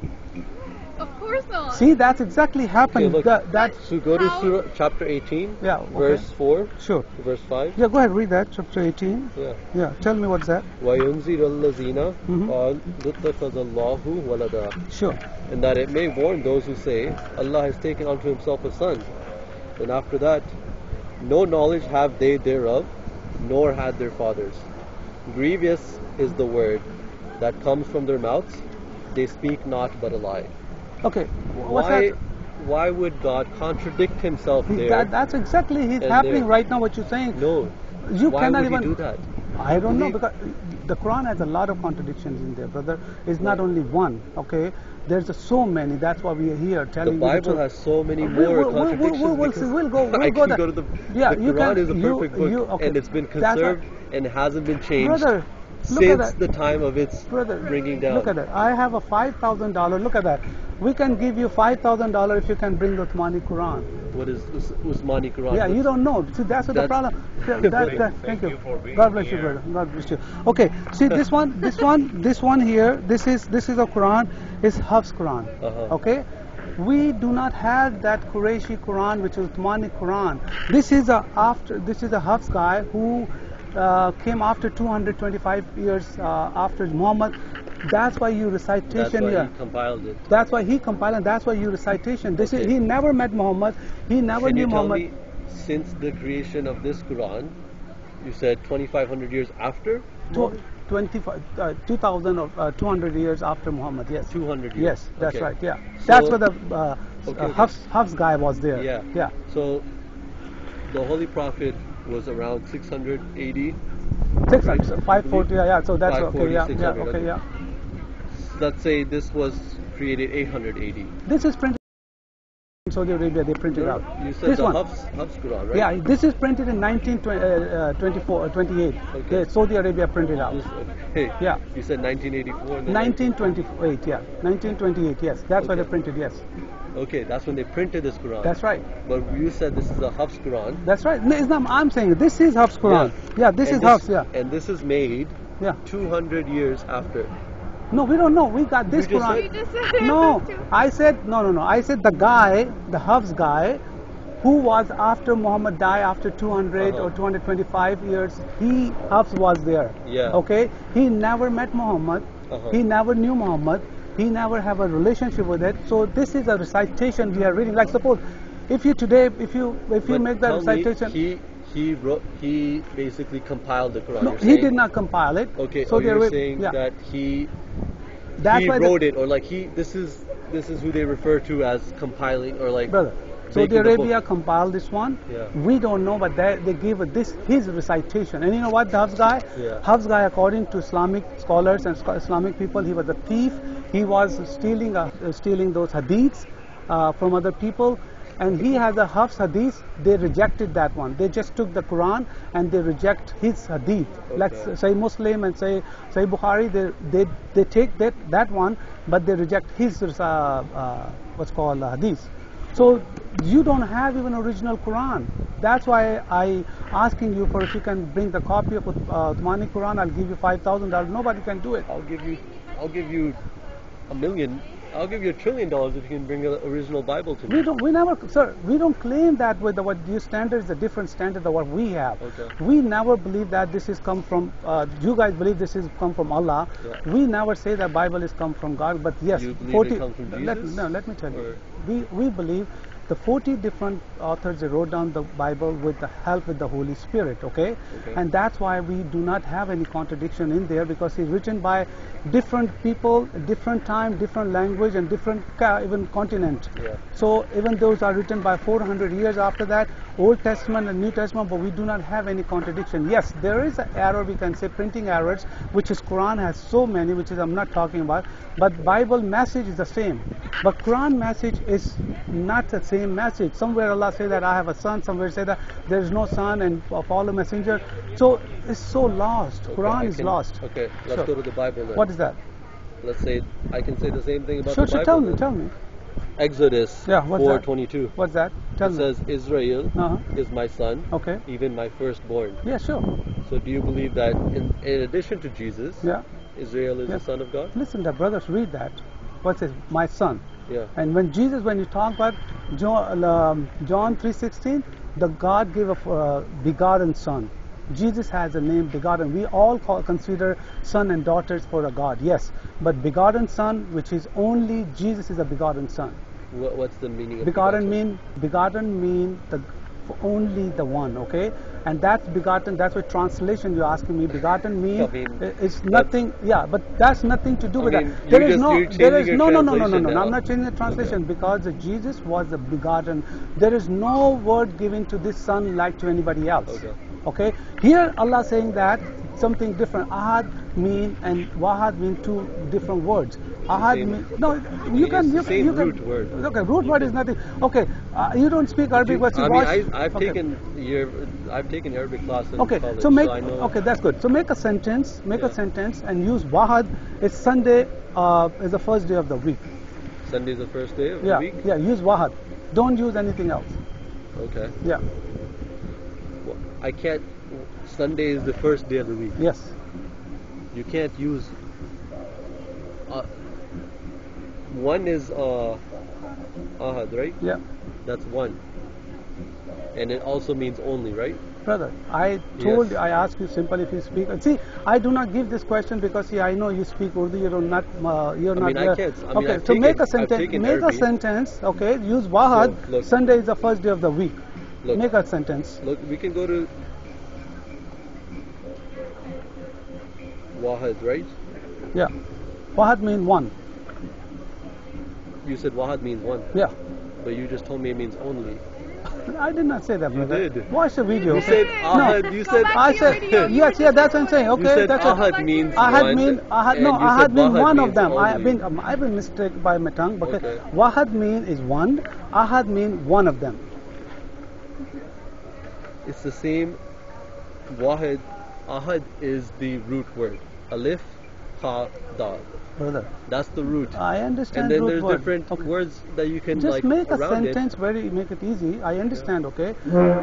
Of course not. See, that's exactly happened. Okay, look. That, that So go to How- Surah chapter 18, Yeah, okay. verse 4 sure. to verse 5. Yeah, go ahead. Read that, chapter 18. Yeah. Yeah, tell me what's that. وَيُنزِلَ الَّذِينَ Mhm. قَالُوا اتَّخَذَ اللَّهُ وَلَدًا Sure. and that it may warn those who say, Allah has taken unto himself a son. Then after that, no knowledge have they thereof, nor had their fathers. Grievous is the word that comes from their mouths, they speak not but a lie. Okay. What's Why, that? why would God contradict himself He- there? that- that's exactly he's happening there- right now. What you're saying. no. You why cannot would even he do that? I don't know because the Quran has a lot of contradictions in there, brother. It's not Right. only one. Okay. There's so many. That's why we are here The telling you The Bible has so many more we'll- we'll- contradictions. we'll- we'll see. We'll go- we'll I go can there. go to the. Yeah, the you Quran can- is a you- perfect book, you- okay. and it's been conserved and hasn't been changed Brother, look at since that. the time of its Brother, bringing down. look at that. I have a five thousand dollar. Look at that. We can give you five thousand dollar if you can bring the Uthmani Quran. What is Us- Usmani Quran? Yeah, you don't know. See, that's what the problem. That, that, Thank- that- thank thank you. you for being God bless you, brother. God bless you. Okay, see this one, this one, this one here. This is this is a Quran. Is Hafs Quran. Uh-huh. Okay. We do not have that Qurayshi Quran, which is Uthmani Quran. This is a after. This is a Hafs guy who uh, came after 225 years uh, after Muhammad. That's why you recitation. That's why here. he compiled it. That's why he compiled, and that's why you recitation. This is he never met Muhammad. He never Can knew you tell Muhammad. me, since the creation of this Quran, you said 2,500 years after? Tw- 25, uh, 2000 or uh, 200 years after Muhammad. Yes. 200 years. Yes, that's Okay. right. Yeah, So- that's where the uh, Okay, uh, okay. Hafs, Hafs guy was there. Yeah. Yeah. So, the Holy Prophet was around 680. 600, so 540, yeah, yeah, so that's okay, 540, yeah, yeah, okay, okay. yeah. Let's say this was created 880. This is printed in Saudi Arabia, they printed out. You said This the one. Hafs, Hafs Quran, right? Yeah, this is printed in 1924, uh, 28. Okay. The Saudi Arabia printed out. This- hey, Yeah. you said 1984. And 1928, yeah. 1928, yes. That's why they printed, yes. Okay, that's when they printed this Quran. That's right. But you said this is a Hafs Quran. That's right. No, not, I'm saying this is Hafs Quran. Yeah, this And is Hafs, yeah. And this is made Yeah. 200 years after. No, we don't know. We got this Quran. You just said No, I said no, no, no. I said the guy, the Hafs guy, who was after Muhammad died after 200 Uh-huh. or 225 years. He Hafs was there. Yeah. Okay. He never met Muhammad. Uh-huh. He never knew Muhammad. He never have a relationship with it. So this is a recitation we are reading. Like suppose, if you today, if you if you But make that tell me, recitation. he he wrote he basically compiled the Quran. no, You're he saying- did not compile it. Okay, So there you're saying yeah. that he That's he why the- wrote it, or like he this is this is who they refer to as compiling, or like brother. Saudi. Arabia compiled this one. Yeah. We don't know, but they, they gave this his recitation. And you know what, the Hafs guy? Yeah. Hafs guy, according to Islamic scholars and Islamic people, he was a thief. He was stealing uh, stealing those hadiths uh, from other people. And he has a Hafs hadith. They rejected that one. They just took the Quran and they reject his hadith. Like Sahih Muslim and say Sahih Bukhari, they they, they take that that one, but they reject his uh, uh, what's called uh, hadith. So you don't have even original Quran. That's why I asking you for if you can bring the copy of uh, Uthmani Quran. I'll give you five thousand dollars. Nobody can do it. I'll give you I'll give you a million. I'll give you a trillion dollars if you can bring an original Bible to me. We don't. We never, sir. We don't claim that with the, what your standard is a different standard than what we have. Okay. We never believe that this is come from. Uh, you guys believe this is come from Allah. Yeah. We never say that Bible is come from God. But yes, You believe it 40. comes from let, no, let me tell you. We we believe the 40 different authors they wrote down the Bible with the help with the Holy Spirit. Okay. Okay. And that's why we do not have any contradiction in there because it's written by different people, different time, different language, and different even continent. Yeah. So even those are written by 400 years after that, Old Testament and New Testament, but we do not have any contradiction. Yes, there is an error, we can say printing errors, which is Quran has so many, which is I'm not talking about, but Bible message is the same. But Quran message is not the same message. Somewhere Allah say that I have a son, somewhere say that there is no son and follow messenger. So it's so lost. Okay, Quran I is lost. Okay, let's Sure. go to the Bible then. What is that? Let's say I can say the same thing about Sure, the sure, Bible. tell me, tell me. Exodus Yeah, what's that? 4:22. What's that? Tell It me. says Israel Uh-huh. is my son, Okay. even my firstborn. Yeah, sure. So do you believe that in, in addition to Jesus, Yeah. Israel is Yeah. the son of God? Listen, the brothers read that. What says my son? Yeah. And when Jesus, when you talk about John, um, John 3:16, the God gave a uh, begotten son. Jesus has a name begotten. We all call, consider son and daughters for a God, yes. But begotten son, which is only Jesus, is a begotten son. What, what's the meaning of Begotten mean begotten mean the only the one, okay? And that's begotten. That's what translation you're asking me. Begotten mean I mean, it's nothing. Yeah, but that's nothing to do I with mean, that. There is no. There is changing no, no, no, no, no, no. I'm not changing the translation Okay. because Jesus was the begotten. There is no word given to this son like to anybody else. Okay. Okay. Here Allah saying that something different. Ahad mean and Wahad mean two different words. Ahad same- mean no. You can you, same you can root word. Okay, root word is nothing. Okay, uh, you don't speak Arabic, but you I mean, watch. I, I've okay. taken year, I've taken Arabic class in Okay, college, so make I know. okay, that's good. So make a sentence, make a sentence, and use Wahad. It's Sunday. Uh, is the first day of the week. Sunday is the first day of Yeah, the week. yeah. Use Wahad. Don't use anything else. Okay. Yeah. Well, I can't. Sunday is the first day of the week. Yes. You can't use. Uh, one is uh, ahad, right? Yeah. That's one. And it also means only, right? Brother, I told Yes. I asked you simple if you speak. See, I do not give this question because see, I know you speak Urdu. You are not. Uh, you're I not. mean, I can't- I mean, okay, I've so make taken- a sentence. taken Make a sentence. Okay, use Wahad. So, look. Sunday is the first day of the week. Look. Make a sentence. Look, we can go to Wahad, right? Yeah. Wahad mean one. You said Wahad means one, Yeah. but you just told me it means only. I did not say that, You brother. did. Watch the video. You okay? said Ahad. You Go said I said video. Yes, yeah. That's what I'm saying. Okay, you said that's what- Ahad means I had one, mean, I had no, you I said had been one of means them. I only. been, um, I've been mistaken by my tongue. Because Okay. Wahad mean is one. Ahad mean one of them. It's the same. Wahad. Ahad is the root word. Alif, Ha, Dal. Brother, That's the root. I understand. and then there's word. different Okay. words that you can Just like make a sentence very, make it easy. I understand, okay?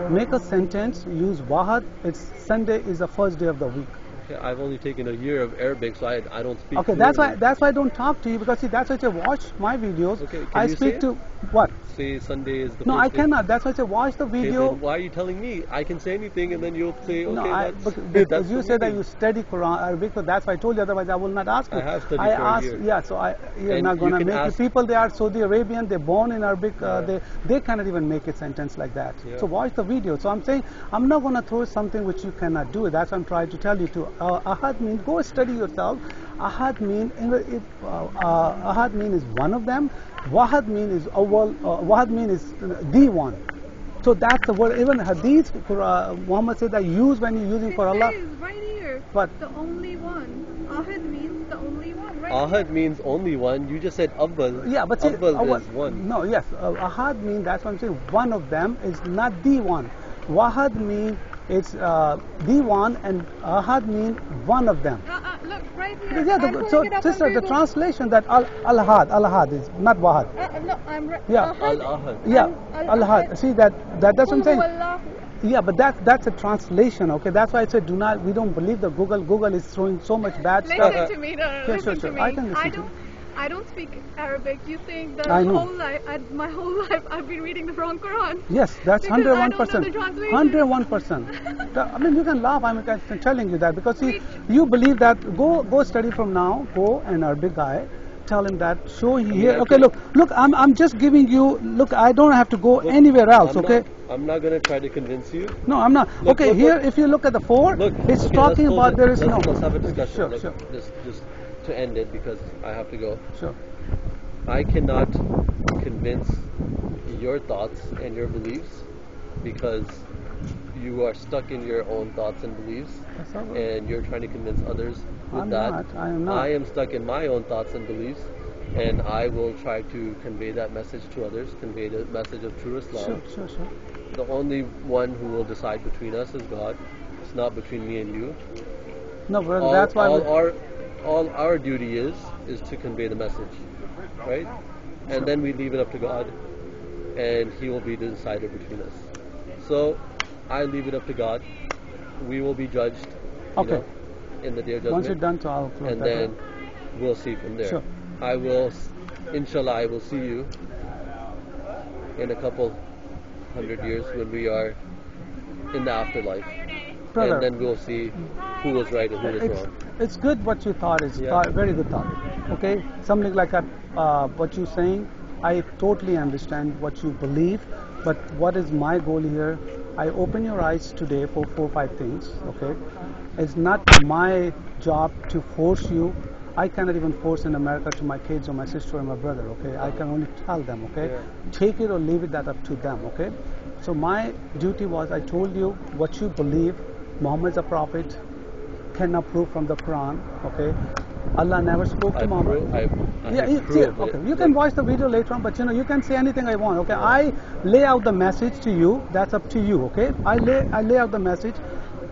Make a sentence, use Wahad. It's Sunday is the first day of the week. Okay, I've only taken a year of Arabic, so I, I don't speak. Okay, that's why that's why I don't talk to you because see that's why I watch my videos. Okay, can I you speak to what? Say Sunday is the No, I day. cannot. That's why I say watch the Okay, video. then why are you telling me? I can say anything, and then you'll say, okay, no, I, that's, because, that's because you said that you study Quran Arabic, so that's why I told you. Otherwise, I will not ask you. I have studied I for a asked, year. yeah. So I, you're And not gonna can make the people. They are Saudi Arabian. They're born in Arabic. Uh, they they cannot even make a sentence like that. Yeah. So watch the video. So I'm saying I'm not gonna throw something which you cannot do. That's what I'm trying to tell you. To uh, ahad mean go study yourself. Ahad mean English. It, uh, uh, ahad mean is one of them. Wahad mean is awal. Uh, wahad mean is the one. So that's the word. Even hadith, uh, Muhammad said that use when you're using It for Allah. says right here. What? The only one. Ahad means the only one. Right Ahad means only one. You just said Abbal. Yeah, but see, Abbal uh, what- is one. No, yes, uh, ahad mean that's what I'm saying. One of them is not the one. Wahad mean it's uh, the one, and ahad mean one of them. Uh, uh, look right here. Yeah, the, so it up sister, the translation that al ahad al ahad is not wahad. Uh, uh, no, I'm right. Yeah. Ahad. Al-Ahad. Yeah, Al- al ahad. See that that that's what I'm saying. Yeah, but that's that's a translation. Okay, that's why I said do not. We don't believe the Google. Google is throwing so much bad stuff. Listen to me. No, no, Yeah, listen sure, to sure. me. I can listen to don't. I don't speak Arabic. You think that I know. whole life, I, my whole life, I've been reading the wrong Quran. Yes, that's Because hundred I one don't know percent. Hundred one percent. I mean, you can laugh. I'm I'm telling you that because see, Preach. you believe that. Go go study from now. Go an Arabic guy. Tell him that. Show here. I Okay, can- look, look. I'm I'm just giving you. Look, I don't have to go Look, anywhere else. I'm okay. Not, I'm not gonna try to convince you. No, I'm not. Look, okay, look, here, look. if you look at the four, Look, it's okay, talking about it. there is let's, no. Let's have a discussion. Sure, Look, sure, Just, just to end it because I have to go. sure. I cannot convince your thoughts and your beliefs because you are stuck in your own thoughts and beliefs That's all right. and you're trying to convince others with I'm that. not, I am not. I am stuck in my own thoughts and beliefs and I will try to convey that message to others, convey the message of true Islam. Sure, sure, sure. The only one who will decide between us is God. It's not between me and you. No, brother, all, that's why. all we- our all our duty is is to convey the message, right? And then we leave it up to God, and He will be the decider between us. So I leave it up to God. We will be judged, Okay. know, in the day of judgment, Once you're done, so I'll close and then door. we'll see from there. Sure. I will, inshallah, I will see you in a couple hundred years when we are in the afterlife, Brother. and then we'll see who was right and who was wrong. It's good what you thought is Yeah. thought, very good thought. Okay, something like that. Uh, what you're saying, I totally understand what you believe, but what is my goal here? I open your eyes today for four or five things. Okay, it's not my job to force you. I cannot even force in America to my kids or my sister or my brother. Okay, I can only tell them. Okay, Yeah. take it or leave it that up to them. Okay, so my duty was I told you what you believe. Muhammad's a prophet cannot prove from the Quran. Okay, Allah never spoke to I Muhammad. I- I yeah, you, see, okay, you can watch the video later on, but you know you can say anything I want. Okay, I lay out the message to you. That's up to you. Okay, I lay I lay out the message.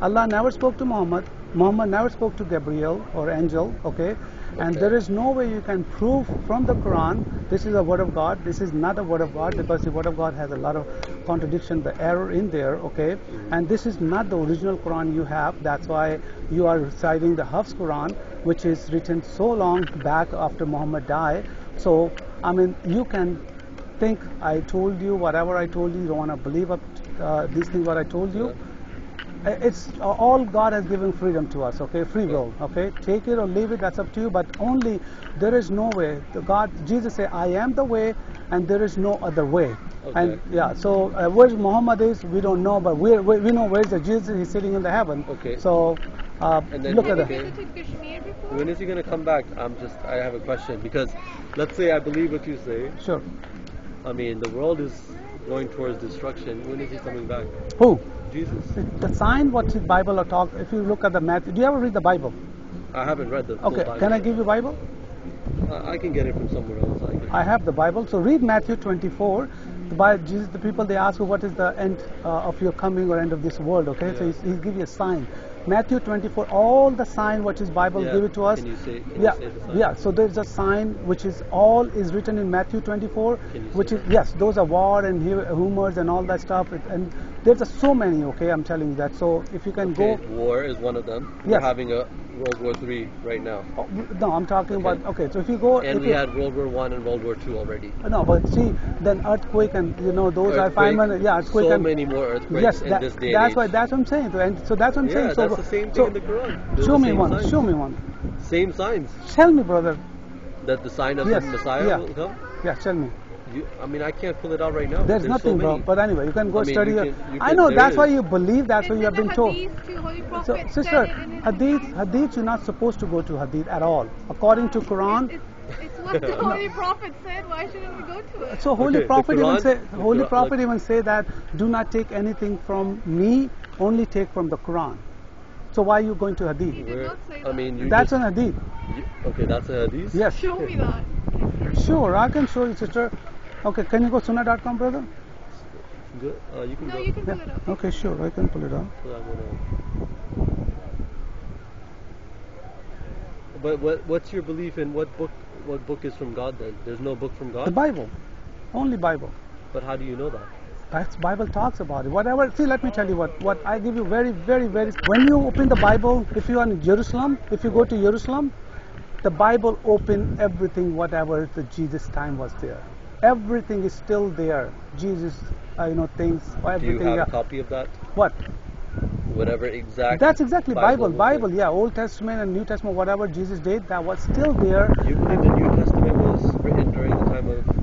Allah never spoke to Muhammad. Muhammad never spoke to Gabriel or angel. Okay, and Okay. there is no way you can prove from the Quran this is a word of God. This is not a word of God because the word of God has a lot of contradiction, the error in there. Okay, and this is not the original Quran you have. That's why you are reciting the Hafs Quran, which is written so long back after Muhammad died. So I mean, you can think I told you whatever I told you. You don't want to believe up uh, these things what I told you. Uh, It's uh, all God has given freedom to us. Okay, free will. Okay, take it or leave it. That's up to you. But only there is no way. The God, Jesus said, "I am the way, and there is no other way." And yeah, so uh, where Muhammad is, we don't know, but we we, we know where's the Jesus. He's sitting in the heaven. Okay. So uh, And then look he at Have that. you Okay. visited Kashmir before? When is he going to come back? I'm just, I have a question because let's say I believe what you say. Sure. I mean, the world is going towards destruction. When is he coming back? Who? Jesus. The sign what the Bible or talk. If you look at the Matthew, do you ever read the Bible? I haven't read the Okay, Bible. can I give you Bible? I, I can get it from somewhere else. I. I have the Bible. So read Matthew 24. The Bible, Jesus, the people they ask you what is the end uh, of your coming or end of this world. Okay, so Yeah. he's, he'll give you a sign. Matthew 24. All the sign which is Bible Yeah, give it to us. Can you say? Yeah, yeah. So there's a sign which is all is written in Matthew 24, which is that? yes, those are war and hu- humors and all that stuff. It- And there's a, so many. Okay, I'm telling you that. So if you can Okay, go. war is one of them. Yes. We're having a World War Three right now, oh, No, I'm talking Okay. about. Okay, so if you go. and we you- had World War One and World War Two already. Uh, no, but see, then earthquake and you know those are Earthquake, five yeah, earthquake so and many more earthquakes yes, in that, this day and that's age. why that's what I'm saying. So, and so that's what I'm yeah, saying. So, that's the same thing so in the Quran. They're show the me one. signs. Show me one. Same signs Tell me, brother. that the sign of Yes, the Messiah yeah. will come. Yeah, tell me. You, I mean, I can't pull it out right now. There's, so nothing, bro. But anyway, you can go I mean, study. you it. can- you I know there that's why you believe. That's why you have been the told. Hadith Holy So, sister, said it in his hadith, hadith. hadith, you're not supposed to go to hadith at all. According to Quran, It's, it's what the Holy Prophet said. Why shouldn't we go to it? so Holy Okay, the Prophet even Quran- say, Holy Quran- Prophet look. even say that do not take anything from me, only take from the Quran. So why are you going to He hadith? did Where- not say I mean, you That's just, an hadith. you, okay, that's a hadith. Yes. Show me that. Sure, I can show you, sister. Okay, can you go to sunnah.com, brother? Good. Uh, you can No, go. you can Yeah. pull it up. Okay, sure, I can pull it out. So I'm gonna- But what what's your belief in what book what book is from God then? There's no book from God. The Bible, only Bible. But how do you know that? That's Bible talks about it. Whatever. See, let me tell you what. What I give you very, very, very. When you open the Bible, if you are in Jerusalem, if you go to Jerusalem, the Bible open everything. Whatever the Jesus time was there, everything is still there. Jesus, uh, you know, things. Do you have yeah. a copy of that? What? Whatever exact. That's exactly Bible. was Bible. Yeah, Old Testament and New Testament. Whatever Jesus did, that was still there. You believe the New Testament was written during the time of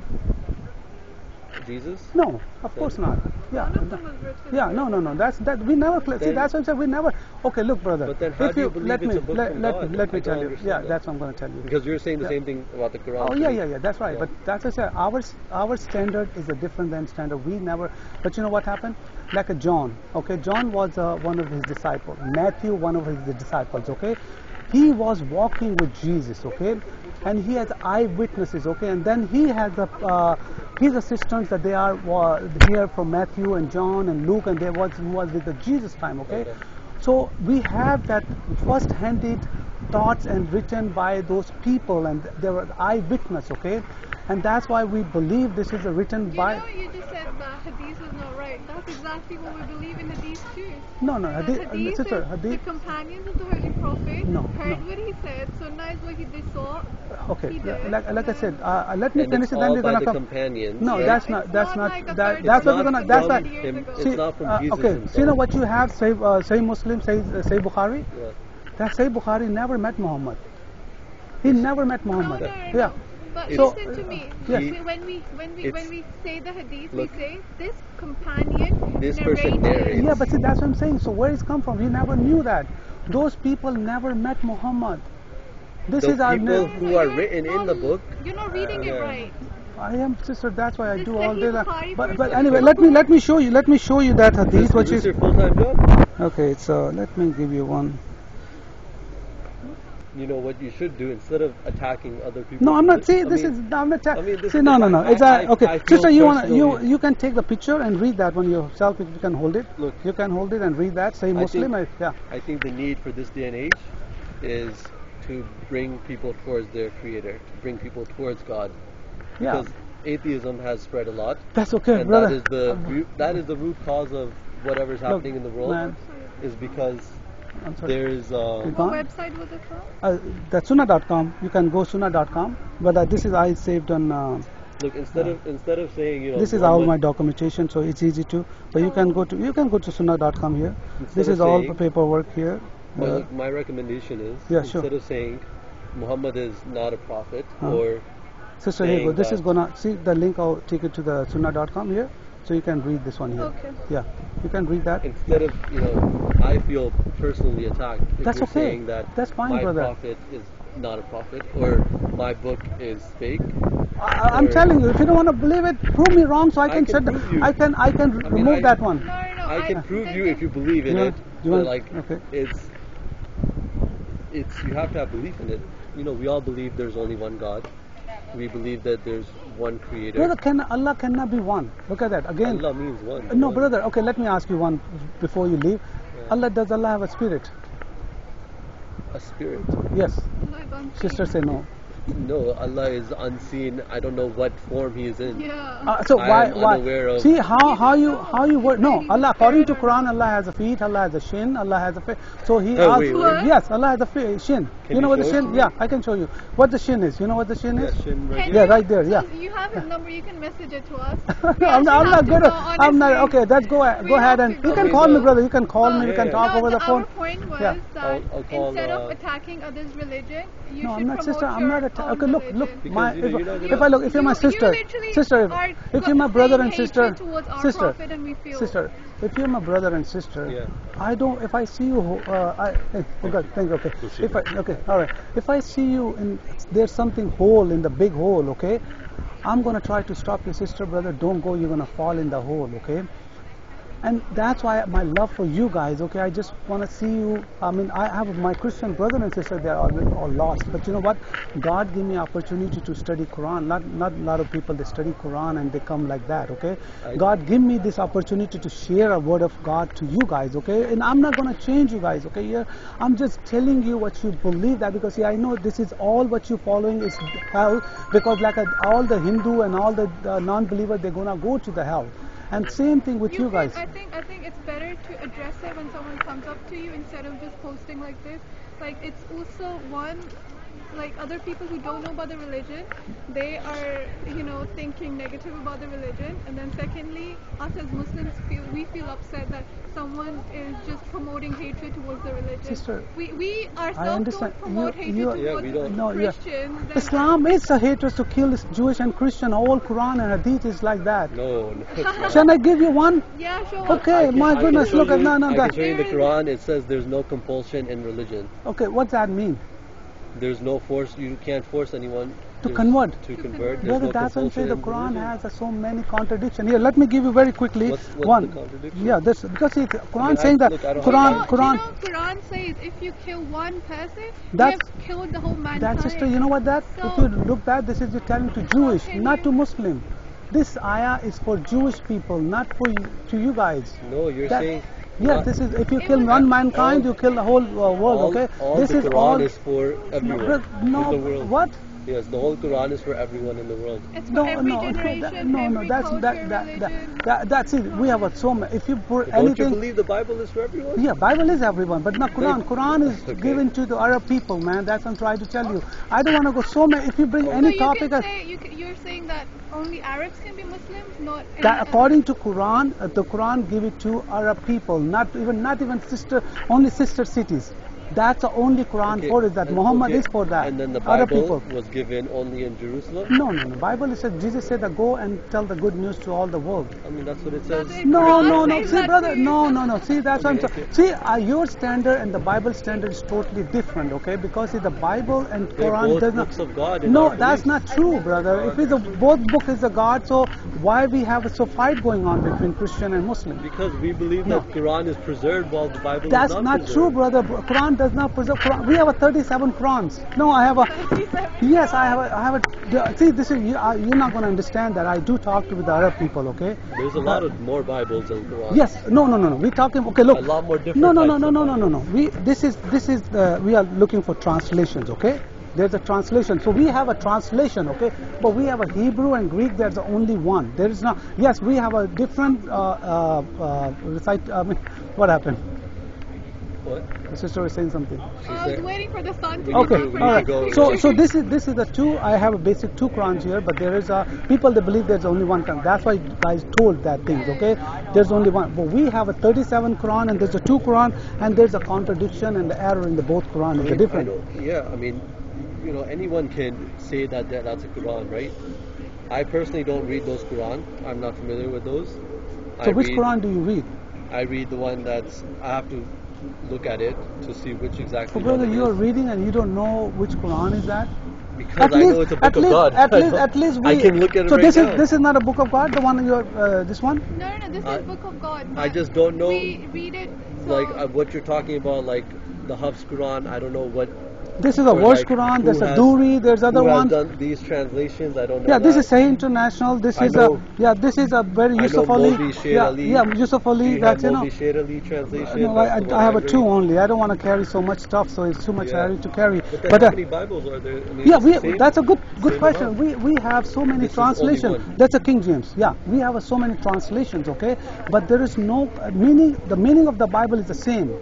Jesus? No, of course not. Yeah. None of them was. Yeah, no, no, no. That's that. We never cl- see. That's what I'm saying. We never. Okay, look, brother. But then how if do you believe let it's me let, let me let me tell you. Yeah, that. that's what I'm going to tell you. Because you're saying the Yeah. same thing about the Quran. Oh yeah, yeah, yeah. That's right. Yeah. But that's what I said. Our our standard is a different than standard. We never. But you know what happened? Like a John. Okay, John was uh, one of his disciples. Matthew, one of his disciples. Okay, he was walking with Jesus. Okay, and he has eyewitnesses. Okay, and then he has the uh, his assistants that they are here from Matthew and John and Luke, and they was who was with the Jesus time. Okay. Okay. So we have that first-handed thoughts and written by those people, and they were eyewitness, okay? And that's why we believe this is a written You by. know, you just said that Hadith was not right. That's exactly what we believe in Hadith too. No, no, That hadith, hadith sister, hadith. the companions of the Holy Prophet No, heard no. what he said. Sunnah is what he they saw. Okay, did. like, like I said, uh, let me And finish it. Then all we're gonna the come. companions. No, right? that's not. That's not not. like that, that's what we're not gonna. That's from not. him. ago. It's not from uh, okay, himself. so you know what you have? Say, uh, Sahih Muslim, say, uh, Sahih Bukhari. Yeah. That Sahih Bukhari never met Muhammad. He never met No, Muhammad. no, no, Yeah. No. But It's- listen to me. Uh, yes. We- When we when we It's- when we say the hadith, Look. we say this companion This person narrated. narrates. Yeah, but see, that's what I'm saying. So where it's come from? He never knew that. Those people never met Muhammad. This The is our. people ne- who are written in the book. You're not reading it uh, right. I am sister. That's why I This do all Sahih day. That. But but anyway, let me let me show you. Let me show you that hadith, Is which this is your full-time job? okay. So let me give you one. You know what you should do instead of attacking other people. No, I'm not. I this mean, is. I'm not. I mean, this see, no, no, no. It's I- a, okay. I Sister, you want you you can take the picture and read that one yourself if you can hold it. Look. You can hold it and read that. Sahih Muslim. think- I, yeah. I think the need for this day and age is to bring people towards their creator, to bring people towards God. Yeah. Because atheism has spread a lot, That's okay, and brother. that is the root, that is the root cause of whatever's happening in the world. man. Is because I'm sorry. there's a What website was it from? Uh, that's sunnah.com. You can go sunnah.com. But uh, this is I saved on. Uh, look instead of instead of saying you know this is all my documentation, so it's easy to. But you can go to you can go to sunnah.com here. Instead This of is all the paperwork here. But Uh, look, my recommendation is Yeah, sure. instead of saying Muhammad is not a prophet Huh. or sister, here you go. This is gonna see the link. I'll take it to the sunnah.com here, so you can read this one here. Okay. Yeah, you can read that. instead of you know I feel personally attacked if That's you're okay. saying that That's fine, my brother. prophet is not a prophet or my book is fake. I, I'm telling you, if you don't want to believe it, prove me wrong, so I I can can shut. prove you. I can I can mean, remove I- that one. No, no, no. I can prove the you if you believe in You it. want- but like okay. it's it's you have to have belief in it. You know, we all believe there's only one God. We believe that there's one creator. Brother, can Allah cannot be one? Look at that again. Allah means one. No, One. brother. Okay, let me ask you one before you leave. Yeah. Allah does Allah have a spirit? A spirit. Yes. Allah. Sister say no. No, Allah is unseen. I don't know what form He is in. Yeah. Uh, so I why am why unaware of- see how how you how you work no Allah according to Quran Allah has a feet Allah has a shin Allah has a face so he Oh, asked wait, wait. yes Allah has a fe- shin Can you know you what the shin to yeah I can show you what the shin is you know what the shin Yeah, is shin right Can here. Yeah, right there, yeah. so You have his number. You can message it to us. I'm, I'm not good at, I'm not okay let's go We go ahead and to you can call me brother you can call me we Yeah, can talk no, over the the, phone Our point was that I'll- I'll call, instead of uh, attacking others' religion, you should promote sister I'm your not okay look look religion. my you know, if, you're if I look if you're my You- you sister sister if, if you're my brother and sister hatred towards our sister and sister if you're my brother and sister Yeah. I don't if I see you uh, I hey, oh God, thank you okay Proceed. if I okay all right if I see you in there's something hole in the big hole okay I'm gonna try to stop your sister brother don't go you're gonna fall in the hole okay and that's why my love for you guys okay? I just want to see you i mean i have my christian brother and sister they're all, all lost. But you know what? God gave me opportunity to study quran. Not not a lot of people they study quran and they come like that okay? I- god give me this opportunity to share a word of god to you guys okay? And i'm not going to change you guys okay? Yeah i'm just telling you what you believe that because see i know this is all what you're following is hell because like all the hindu and all the non-believers they're going to go to the hell and same thing with you, can- guys I think I think it's better to address it when someone comes up to you instead of just posting like this. Like it's also one like other people who don't know about the religion, they are, you know, thinking negative about the religion. And then secondly, us as Muslims feel we feel upset that someone is just promoting hatred towards the religion. Sister, we we ourselves understand. don't promote You- hatred you- towards we don't. No, yeah. Christians. then- Islam is a hatred to kill Jewish and Christian. All Quran and Hadith is like that. No, no. it's not. Shall I give you one? Yeah, sure. Okay, can- my goodness, show look at no, no, I that. can show you in the Quran. It says there's no compulsion in religion. Okay, what's that mean? There's no force. You can't force anyone To There's- convert. To To convert. convert. There's Brother, no that's why I say compulsion the Quran religion. has uh, so many contradictions. Here, let me give you very quickly What's- what's one. the? Yeah, this because see, Quran mean, I- saying that look, Quran, have Quran. You know, Quran says if you kill one person, you have killed the whole mankind. That sister, you know what that? if you look that, this is you telling to Jewish, can not to Muslim. This ayah is for Jewish people, not for you, to you guys. No, you're That- saying. Yeah, not- this is if you kill one mankind, all- you kill the whole uh, world. all, okay, all this the is Quran all. is for everyone Bro- no, the world. what? Yes, the whole Quran is for everyone in the world. It's for No, every no, generation, that, no, no. every That's culture, that, that, that, that, That's it. We have a, so many. If you put Don't you believe the Bible is for everyone? Yeah, Bible is everyone, but not Quran. Quran is Okay. given to the Arab people, man. That's what I'm trying to tell you. I don't want to go so many. If you bring so any you topic, can as- say, you can, you're saying that only Arabs can be Muslims, not that according to Quran, uh, the Quran give it to Arab people, not even not even sister, only sister cities. That's the only Quran Okay, for it. That and- Muhammad okay, is for that. And then the Arab Bible people. was given only in Jerusalem. No, no, no. Bible says Jesus said that go and tell the good news to all the world. I mean, that's what it says. No, no, no. See, brother, no, no, no. See, that's what I'm Okay, saying. See, uh, your standard and the Bible standard is totally different, okay? Because see, the Bible and They're Quran both does not. books of God. No, that's beliefs. not true, brother. If it's a, both book is a God, so why we have a so fight going on between Christian and Muslim? Because we believe No. that Quran is preserved while the Bible That's is not, That's not preserved. true, brother. Quran does not preserve. Quran. We have a 37 Qurans. No, I have a. Yes, I have a. I have a. See, this is you, uh, you're not going to understand that. I do talk to with the Arab people, okay? There's a lot of more Bibles than Quran. Yes. No, no, no, no. We're talking. Okay, look. A lot more different No, no, no, no, no, no, no, no. We this is this is the we are looking for translations. Okay. There's a translation. So we have a translation. Okay. But we have a Hebrew and Greek. There's only one. There is not. Yes, we have a different uh, uh, uh, recite. I mean, what happened? What? The sister was saying something. I was waiting for the sun to We come Okay, to- up we for all need right. So, so this is this is the two. I have a basic two Qurans here, but there is a people that believe there's only one Quran. That's why guys told that things. Okay, there's only one. But we have a 37 Quran, and there's a two Quran, and there's a contradiction and the error in the both Quran. I It's mean, different. I yeah, I mean, you know, anyone can say that, that that's a Quran, right? I personally don't read those Quran. I'm not familiar with those. So I which read, Quran do you read? I read the one that's. I have to look at it to see which exactly. So brother, you are reading and you don't know which Quran is that. Because at I least, know it's a book at of least, God. At least, at least we. I can look at it so right this now. is this is not a book of God. The one you're uh, this one. No, no, no. This I- is Book of God. I just don't know, We read it. So like uh, what you're talking about, like the Hafs Quran. I don't know what. This is a or, Warsh like, Quran. There's a has- Duri. There's other ones. done these translations? I don't know. Yeah, this is Sahih International. This I is know- a yeah. This is a very Yusuf Ali. Yeah, Ali. yeah, Yusuf Ali. That's you know. Ali translation? No, I, I, I have a two only. I don't want to carry so much stuff, so it's too much Yeah. to carry. But, But how uh, many Bibles are there? I mean, yeah, we, same- that's a good good question. amount. We we have so many This translations. That's a King James. Yeah, we have a, so many translations. Okay, but there is no uh, meaning. The meaning of the Bible is the same.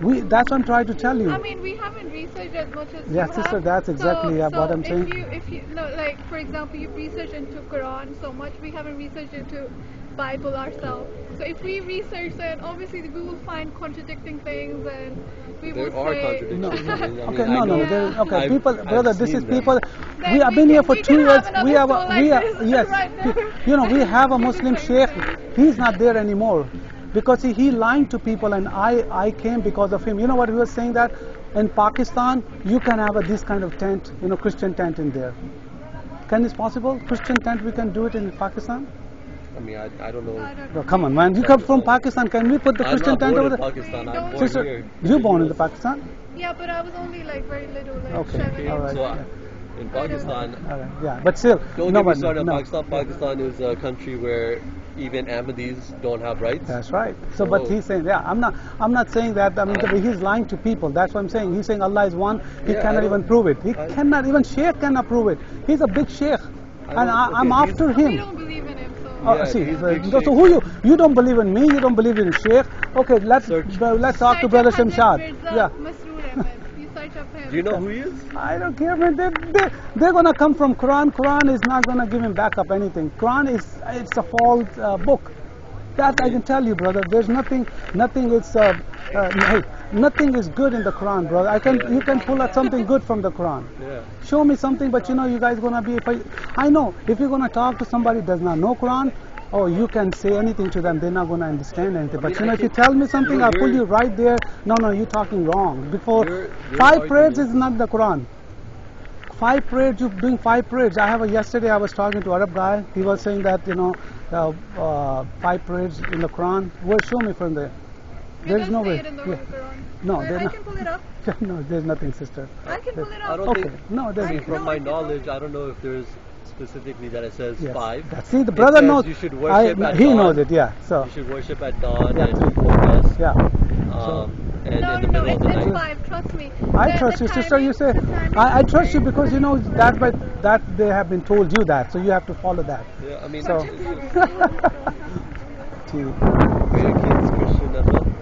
We that's what I'm trying to tell you. I mean, we haven't researched as much as Yeah, you sister, have. that's exactly, so, yeah, so what I'm if saying. You, if you, no, like for example, you've researched into Quran so much, we haven't researched into Bible ourselves. So if we research, then obviously we will find contradicting things, and we There will are say. contradictions. No, I mean, I okay, mean, no, I no, know- okay, I've- people, I've brother, this is people. Then We have been here for two years. have We another have, a, like we have, this yes, right you know, we have a Muslim sheikh. He's not there anymore because he, he lying to people, and I, I came because of him. You know what he was saying that in Pakistan you can have a, this kind of tent, you know, Christian tent in there. Can this possible? Christian tent we can do it in Pakistan? I mean, I, I don't know. I don't Bro, know. come on, man. You come from Pakistan. Can we put the I'm Christian not tent over in there? Pakistan. I'm Don't- born Sister, here. you born in the Pakistan? Yeah, but I was only like very little, like Okay, seven, all eight. So uh, I, in Pakistan, All right, yeah, but still, don't no, get me started on no. Pakistan. Pakistan is a country where even Ahmadis don't have rights. That's right. So, but Oh. he's saying, yeah, I'm not, I'm not saying that. I mean, I- he's lying to people. That's what I'm saying. He's saying Allah is one. He Yeah, cannot even prove it. He I- cannot even Sheikh cannot prove it. He's a big Sheikh, and don't- I, I'm okay, after he's- We him. don't believe in him, so. Oh, Yeah, see, so, so who you? You don't believe in me. You don't believe in Sheikh. Okay, let's uh, let's talk to Brother up Hazrat Shamshad. Yeah. Do you know who he is? I don't care, man. They, they, they're gonna come from Quran. Quran is not gonna give him back up anything. Quran is it's a false uh, book. That I can tell you, brother. There's nothing, nothing is, uh, uh, nothing is good in the Quran, brother. I can, you can pull out something good from the Quran. Yeah. Show me something, but you know, you guys gonna be. If I, I know if you're gonna talk to somebody who does not know Quran, oh, you can say anything to them. They're not gonna understand anything. But mean, you know, if you tell me something, I'll pull you're- right there. No, no, you're talking wrong. Before Your- your five prayers is not the Quran. Five prayers, you're doing five prayers. I have a yesterday. I was talking to Arab guy. He was saying that you know, uh, uh, five prayers in the Quran. Well, show me from there. It There's does no way. it in the Yeah. Quran. No, I, they're I can pull it up. no, there's nothing, sister. I can pull it I up. don't Okay, think. no, there's. mean, from my knowledge, I don't know if there's specifically that it says Yes. five. That- see, the brother says knows. you should I, worship at he dawn. knows it. Yeah. So You should worship at dawn Yeah. and before dusk. yeah. Um, and no, in the no, no, middle it of the night. five. Trust me. I The- trust the you, sister. You say timing- the timing I, I trust you because you know that by that they have been told you that, so you have to follow that. Yeah, I mean, So-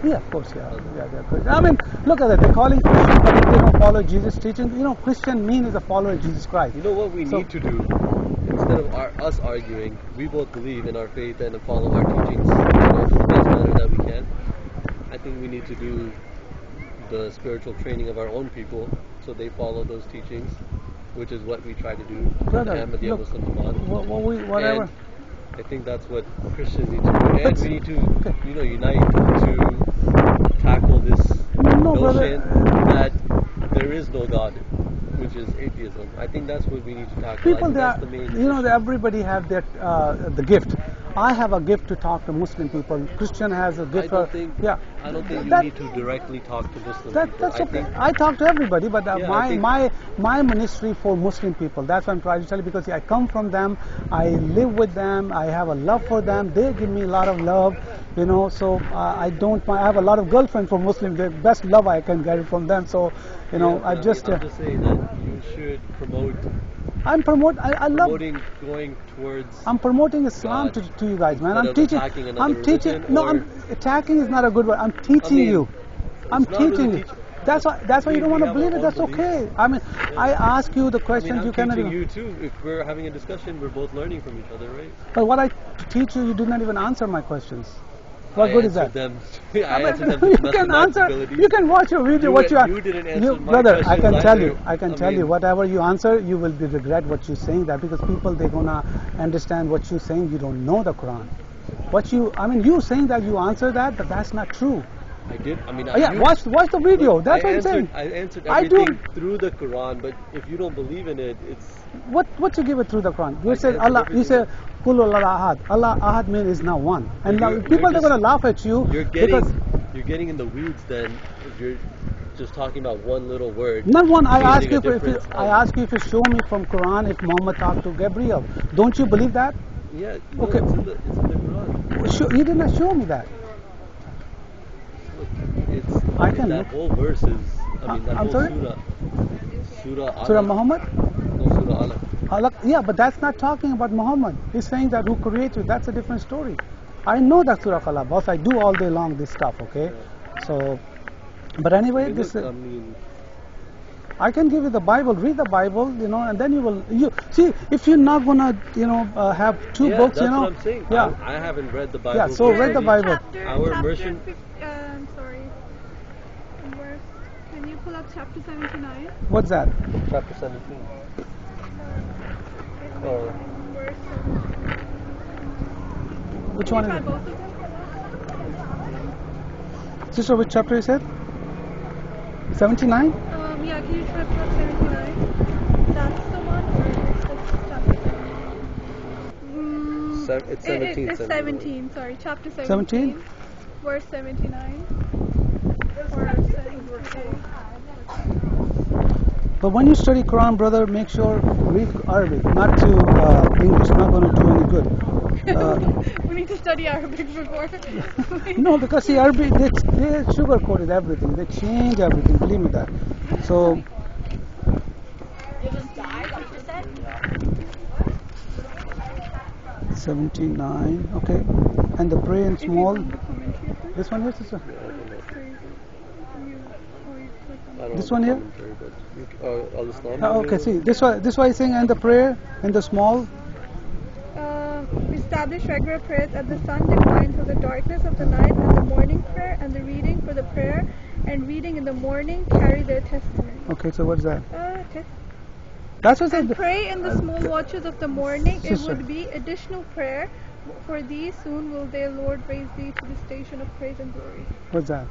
yeah, of course, yeah, yeah, they're Christian. I mean, look at that. They're calling Christian, but if they don't follow Jesus' teaching, you know, Christian mean is a follower of Jesus Christ. You know what we So- need to do? Instead of our, us arguing, we both believe in our faith and follow our teachings the best manner that we can. I think we need to do the spiritual training of our own people so they follow those teachings, which is what we try to do with Brother, Ahmadiyya look, Muslim Jamaat. What, what we, whatever. And I think that's what Christians need to do. And we need to, you know, unite to No, notion that there is no God, which is atheism. I think that's what we need to tackle. I people they are, the you know everybody have their uh, the gift i have a gift to talk to muslim people christian has a gift don't for think yeah I don't think you need to directly talk to Muslim that, people. that's I okay. think I talk to everybody, but uh, Yeah, my my my ministry for Muslim people. That's what I'm trying to tell you because I come from them. I live with them. I have a love for them. They give me a lot of love, you know. So uh, I don't. I have a lot of girlfriends for Muslim, The best love I can get from them. So, you know, yeah, I just mean, uh, I'm just saying that you should promote I'm promote. I, I love. promoting going towards. I'm promoting Islam to, to you guys, man. I'm teaching. I'm teaching. No, I'm attacking is not a good word. I'm teaching mean, you. I'm not really teaching you. teaching. That's why. That's why you don't want to believe it. That's own okay. I mean, I ask you the I mean, questions you cannot teaching you too. If we're having a discussion, we're both learning from each other, right? But what I teach you, you did not even answer my questions. What I good is that? Them, I I mean, answered them you can answer. You can watch your video. You what you, are- you didn't answer you, brother. I can tell you. I can I tell you. Whatever you answer, you will be regret what you're saying that because people they gonna understand what you're saying. You don't know the Quran. What you, I mean, you saying that you answer that, but that's not true. I did. I mean, I yeah, watch watch the video. That's I what I'm saying. I answered I do- everything through the Quran, but if you don't believe in it, it's What what you give it through the Quran? You I said Allah. You say everything. Kul Allah ahad. Allah ahad means is now one. And You're- people you're are going to laugh at you you're getting because you're getting in the weeds. Then if you're just talking about one little word. Not one. I ask you if, if you, I ask you if you show me from Quran if Muhammad talked to Gabriel. Don't you believe that? Yeah. No, Okay. It's in the, it's in the Quran. Show, you did not show me that. It's I mean, can that look. whole verse is. I uh, mean, that I'm whole sorry? surah. Surah. Surah Muhammad. No, Surah Alaq. Allah, yeah, but that's not talking about Muhammad. He's saying that who created you. That's a different story. I know that Surah Al boss. I do all day long this stuff. Okay, so. But anyway, mean, this look, is- I mean, I can give you the Bible. Read the Bible, you know, and then you will. You see if you're not gonna, you know, uh, have two yeah, books, you know. what I'm saying. Yeah. I, I haven't read the Bible. Yeah, so read the. Bible. Chapter, Our chapter immersion- fif- um, sorry. Verse. Can you pull up chapter 79? What's that? Chapter 17. Or Which one is both of them? it? Sister, which chapter you said? 79? Um, yeah, can you try pull 79? That's the one, or is this chapter 79? Mm, it's it- it- 17, It's 79. 17, sorry, chapter 17. 17? Verse 79. Or 78. But when you study Quran, brother, make sure read Arabic, not to uh, English. Not going to do any good. Uh, we need to study Arabic before. no, because see, Arabic they, they sugarcoated everything. They change everything. Believe me that. So. Seventy-nine. Okay, and the pray in small. found the commentary of This one here, sister. I don't know. this, where is it? You- oh, you click on I don't This one here? But you, uh, Al Ah, okay, see, this one, this one is saying, and the prayer in the small. Um, establish regular prayers at the sun declines of the darkness of the night and the morning prayer and the reading for the prayer and reading in the morning carry their testimony. Okay, so what's that? Uh, tes- That's what I and said. pray in the small watches of the morning. It would be additional prayer. For thee soon will their Lord raise thee to the station of praise and glory. What's that?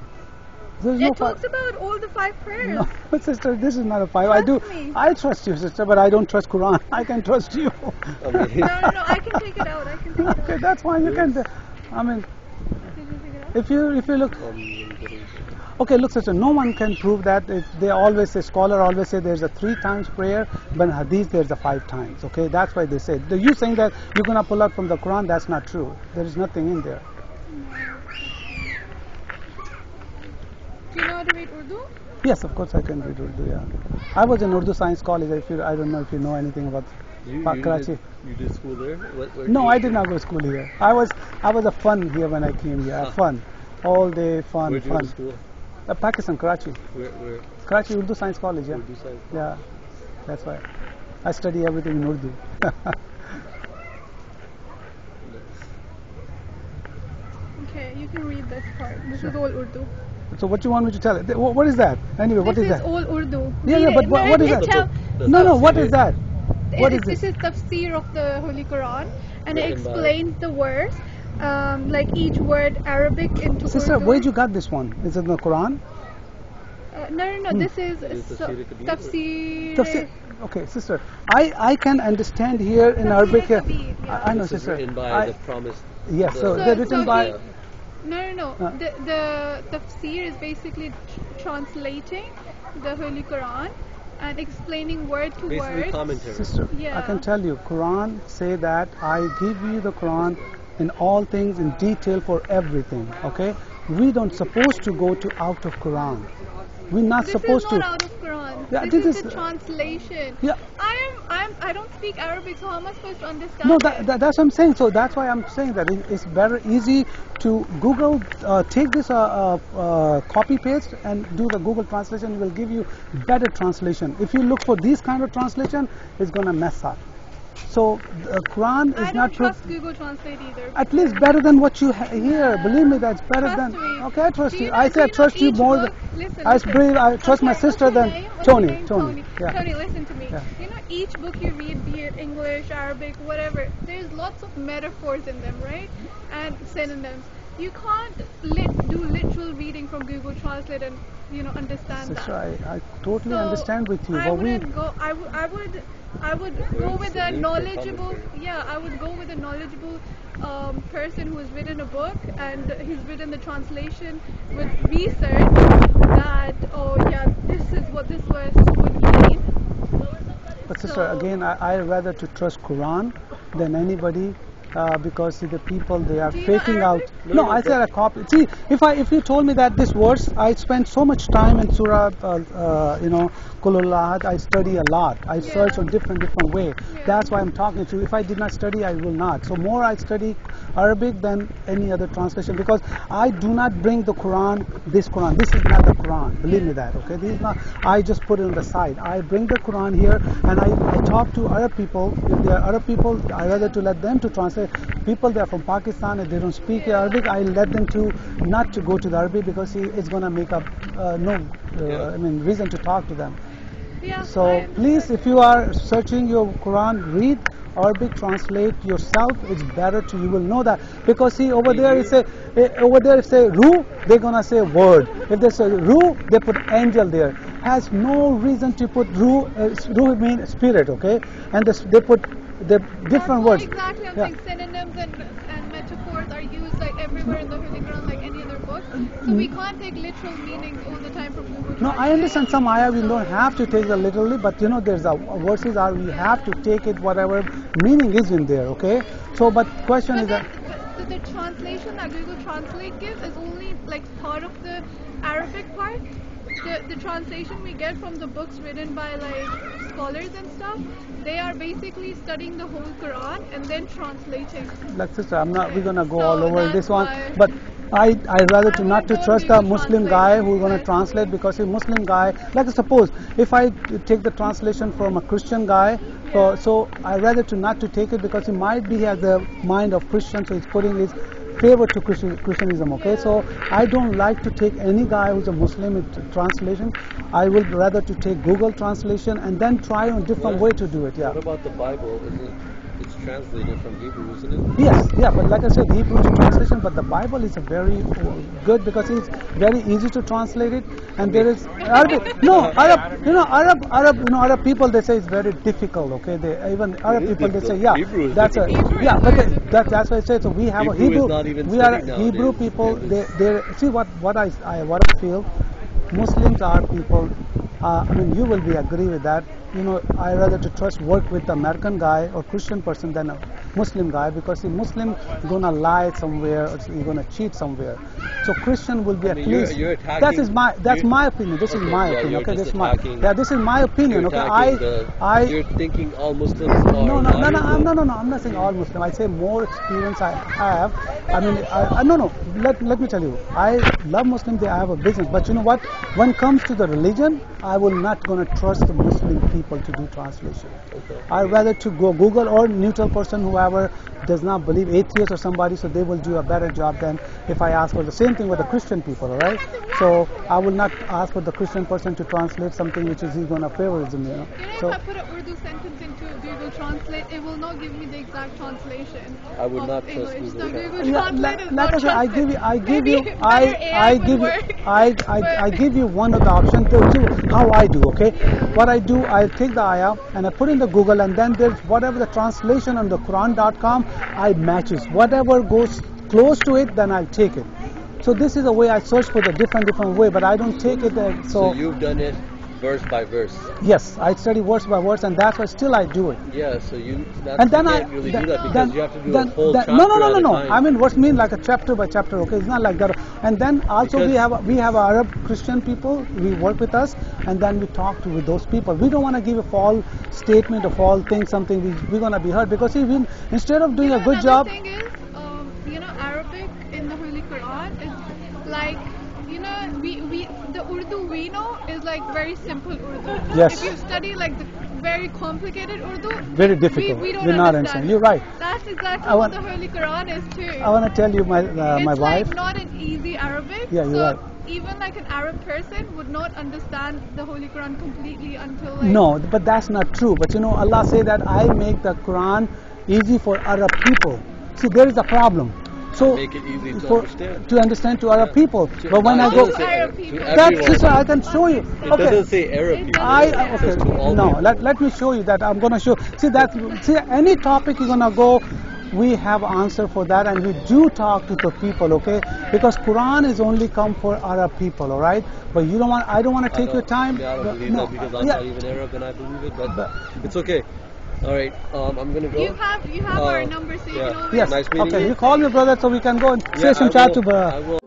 There's no It fi- talks about all the five prayers. No, but sister, this is not a five. I do. Me. I trust you, sister, but I don't trust Quran. I can trust you. I No, no, no. I can take it out. I can take it okay, that's fine. You can. do- I mean, Did you take it out? if you if you look, okay, look, sister. No one can prove that. If they always say scholar always say there's a three times prayer, but in Hadith there's a five times. Okay, that's why they say. The- You saying that you're gonna pull out from the Quran? That's not true. There is nothing in there. Do you know how to read Urdu? Yes, of course I can read Urdu. Yeah, I was in Urdu Science College. If you, I don't know if you know anything about You, you, Karachi. did, you did school there? What, where No, you- I did not go to school here. I was I was a fun here when I came here. Huh. Fun, all day fun, Where'd you fun. to school? Uh, Pakistan, Karachi, Where, where? Karachi Urdu Science College. Yeah, Urdu science? yeah, that's why. I study everything in Urdu. Okay, you can read this part. This is all Urdu. So what do you want me to tell? it? wh- What is that? Anyway, what this is is that? all Urdu. Yeah, Read yeah, but what- No, what is that? tell- No, no. What tafsir. is that? What it- is this it? is tafsir of the Holy Quran, and it explains the words, um, like each word Arabic into Sister, Urdu. where'd you got this one? Is it in the Quran? Uh, no, no, no. Hmm. This is Is so- Tafsir tafsir. Tafsir. Okay, sister. I, I can understand here in Arabic. Kabir, yeah. I, I know, sister. written by I- the promised. yes, so the- they're written so by. he- No, no, no. Uh. the the tafsir is basically tr- translating the Holy Quran and explaining word to Basically word. commentary. Sister, I can tell you, Quran say that I give you the Quran in all things in detail for everything. Okay, we don't supposed to go to out of Quran. We're not This supposed is not to. out of Quran. Yeah, this, this is, is- the translation. Yeah. I am. I am. I don't speak Arabic, so how am I supposed to understand? No, that, that, that's what I'm saying. So that's why I'm saying that it, it's better easy to Google, uh, take this uh, uh, uh, copy paste and do the Google translation. It will give you better translation. If you look for these kind of translation, it's gonna mess up. So the Quran I is not true. trust Google Translate either. At least better than what you ha- hear. Believe me, that's better Trust than. me. Okay, I trust Do you. know- I say I trust you more book- than. Listen, I listen. believe I trust my sister than? What's Tony. Tony. Yeah. Tony, listen to me. Yeah. You know, each book you read, be it English, Arabic, whatever, there's lots of metaphors in them, right? And synonyms. You can't lit, do literal reading from Google Translate and you know understand Sister, that. I, I totally So, understand with you, I but wouldn't go. I would. I would. I would go with a knowledgeable. Yeah, I would go with a knowledgeable um, person who has written a book and he's written the translation with research that oh yeah, this is what this verse would mean. But sister, So- again, I, I rather to trust Quran than anybody uh, because the people they are Do you know faking out. No, I said a copy. See, if I if you told me that this verse, I spent so much time in Surah, uh, uh, you know, Kulullah, I study a lot. I Yeah. search on different different way. Yeah. That's why I'm talking to you. If I did not study, I will not. So more I study Arabic than any other translation because I do not bring the Quran, this Quran. This is not the Quran. Believe me that. Okay, this is not. I just put it on the side. I bring the Quran here and I, I talk to Arab people. If they are Arab people, I rather to let them to translate. People they are from Pakistan, if they don't speak Arabic, I let them to not to go to the Arabic because see, it's gonna make up uh, no, uh, Yeah. I mean, reason to talk to them. Yeah. So I please, if you are searching your Quran, read Arabic, translate yourself. It's better to you will know that because see over there it say eh, over there it say ru, they're gonna say word. If they say ru, they put angel there. Has no reason to put ru. Uh, ru mean spirit, okay? And this, they put the different words. Exactly. I'm Yeah. saying synonyms and, and metaphors are used like everywhere in the Holy Quran, like any other book. So we can't take literal meanings all the time from Google. No, I understand some ayah we don't have to take it literally, but you know there's a verses are we have to take it whatever meaning is in there, okay? So, but question But is that but the translation that Google Translate gives is only like part of the Arabic part. The, the translation we get from the books written by like scholars and stuff, they are basically studying the whole Quran and then translating. like sister, I'm not. We're gonna go So all over this one, but I I rather to not to trust a Muslim guy who's gonna translate because a Muslim guy, like suppose if I take the translation from a Christian guy, so so I rather to not to take it because he might be has the mind of Christian, so he's putting his favor to Christian, Christianism. Okay, so I don't like to take any guy who's a Muslim translation. I would rather to take Google translation and then try on different What- way to do it. Yeah. What about the Bible? Isn't it's translated from Hebrew, isn't it? Yes, yeah, but like I said, Hebrew is a translation, but the Bible is very uh, good because it's very easy to translate it, and there is Arabic. No, Arab, you know, Arab, Arab, you know, Arab people they say it's very difficult. Okay, they even Arab people they say, yeah, Hebrew that's a yeah, but they, that, that's why I say so. We have a Hebrew is Hebrew. not even we are Hebrew people. They, they see what what I, I what I feel. Muslims are people. Uh, I mean, you will be agree with that. You know, I rather to trust work with the American guy or Christian person than a Muslim guy because the Muslim gonna lie somewhere or he's gonna cheat somewhere. So Christian will be I at mean, you're- least. you're that attacking- is my that's my opinion. This is my yeah, opinion. Okay, this is my yeah. This is my opinion. Okay, I the, I you're thinking all Muslims are no, no, no, no, I'm, no, no, no. I'm not saying all Muslim. I say more experience I have. I mean, I, I, no, no. Let, let me tell you. I love Muslims. They have a business, but you know what? When it comes to the religion, I will not gonna trust the Muslim people to do translation. Okay. I rather to go Google or neutral person, whoever does not believe atheist or somebody, so they will do a better job than if I ask for the same thing with the Christian people, all right? So I will not ask for the Christian person to translate something which is he's gonna favorism, you know. You know, So if I put an Urdu sentence into Google Translate, it will not give me the exact translation. I would of not trust Google So Google Translate. Yeah, Translate like, is I not said, I give you, I give Maybe you, I, I give you. I, I, I give you one of the options to do how I do. Okay, what I do, I take the ayah and I put in the Google, and then there's whatever the translation on the Quran.com, I matches whatever goes close to it, then I'll take it. So this is the way I search for the different different way, but I don't take it. Uh, So so you've done it verse by verse. yes, I study verse by verse, and that's why still I do it. Yeah, so you that's, and then you I can't really then, do that because then, you have to do then, a whole then- chapter no no no no no time. I mean what's mean like a chapter by chapter okay it's not like that and then also we have we have Arab Christian people we work with us and then we talk to with those people we don't want to give a false statement or false thing something we, we're gonna be hurt because see, we, instead of doing You a good another job thing is, um, you know, Arabic in the Holy Quran is like, you know, we, we the Urdu we know is like very simple Urdu. Yes. If you study like the very complicated Urdu, Very difficult. we don't We're not understand. You're right. That's exactly I what want- the Holy Quran is too. I want to tell you my uh, it's my like wife not an easy Arabic. Yeah, you're so right. Even like an Arab person would not understand the Holy Quran completely until like no but that's not true but you know Allah say that I make the Quran easy for Arab people see there is a problem So make it easy to understand. to understand to Arab people. To- But when I it go, doesn't say Arab to people. that sister, I can show you. It okay. doesn't say Arab people. I okay no people. let, let me show you that I'm gonna show see that see any topic you're gonna go we have answer for that and we do talk to the people okay because Quran is only come for Arab people all right but you don't want I don't want to take don't- your time Yeah, I don't But believe no, that because I'm yeah, not even Arab and I believe it, but, But- it's okay. All right, um, I'm gonna go. You have you have Uh, our number, so you yeah. can always yes Nice meeting okay you. you call me brother so we can go and Yeah, say some I chat will- to brother I will.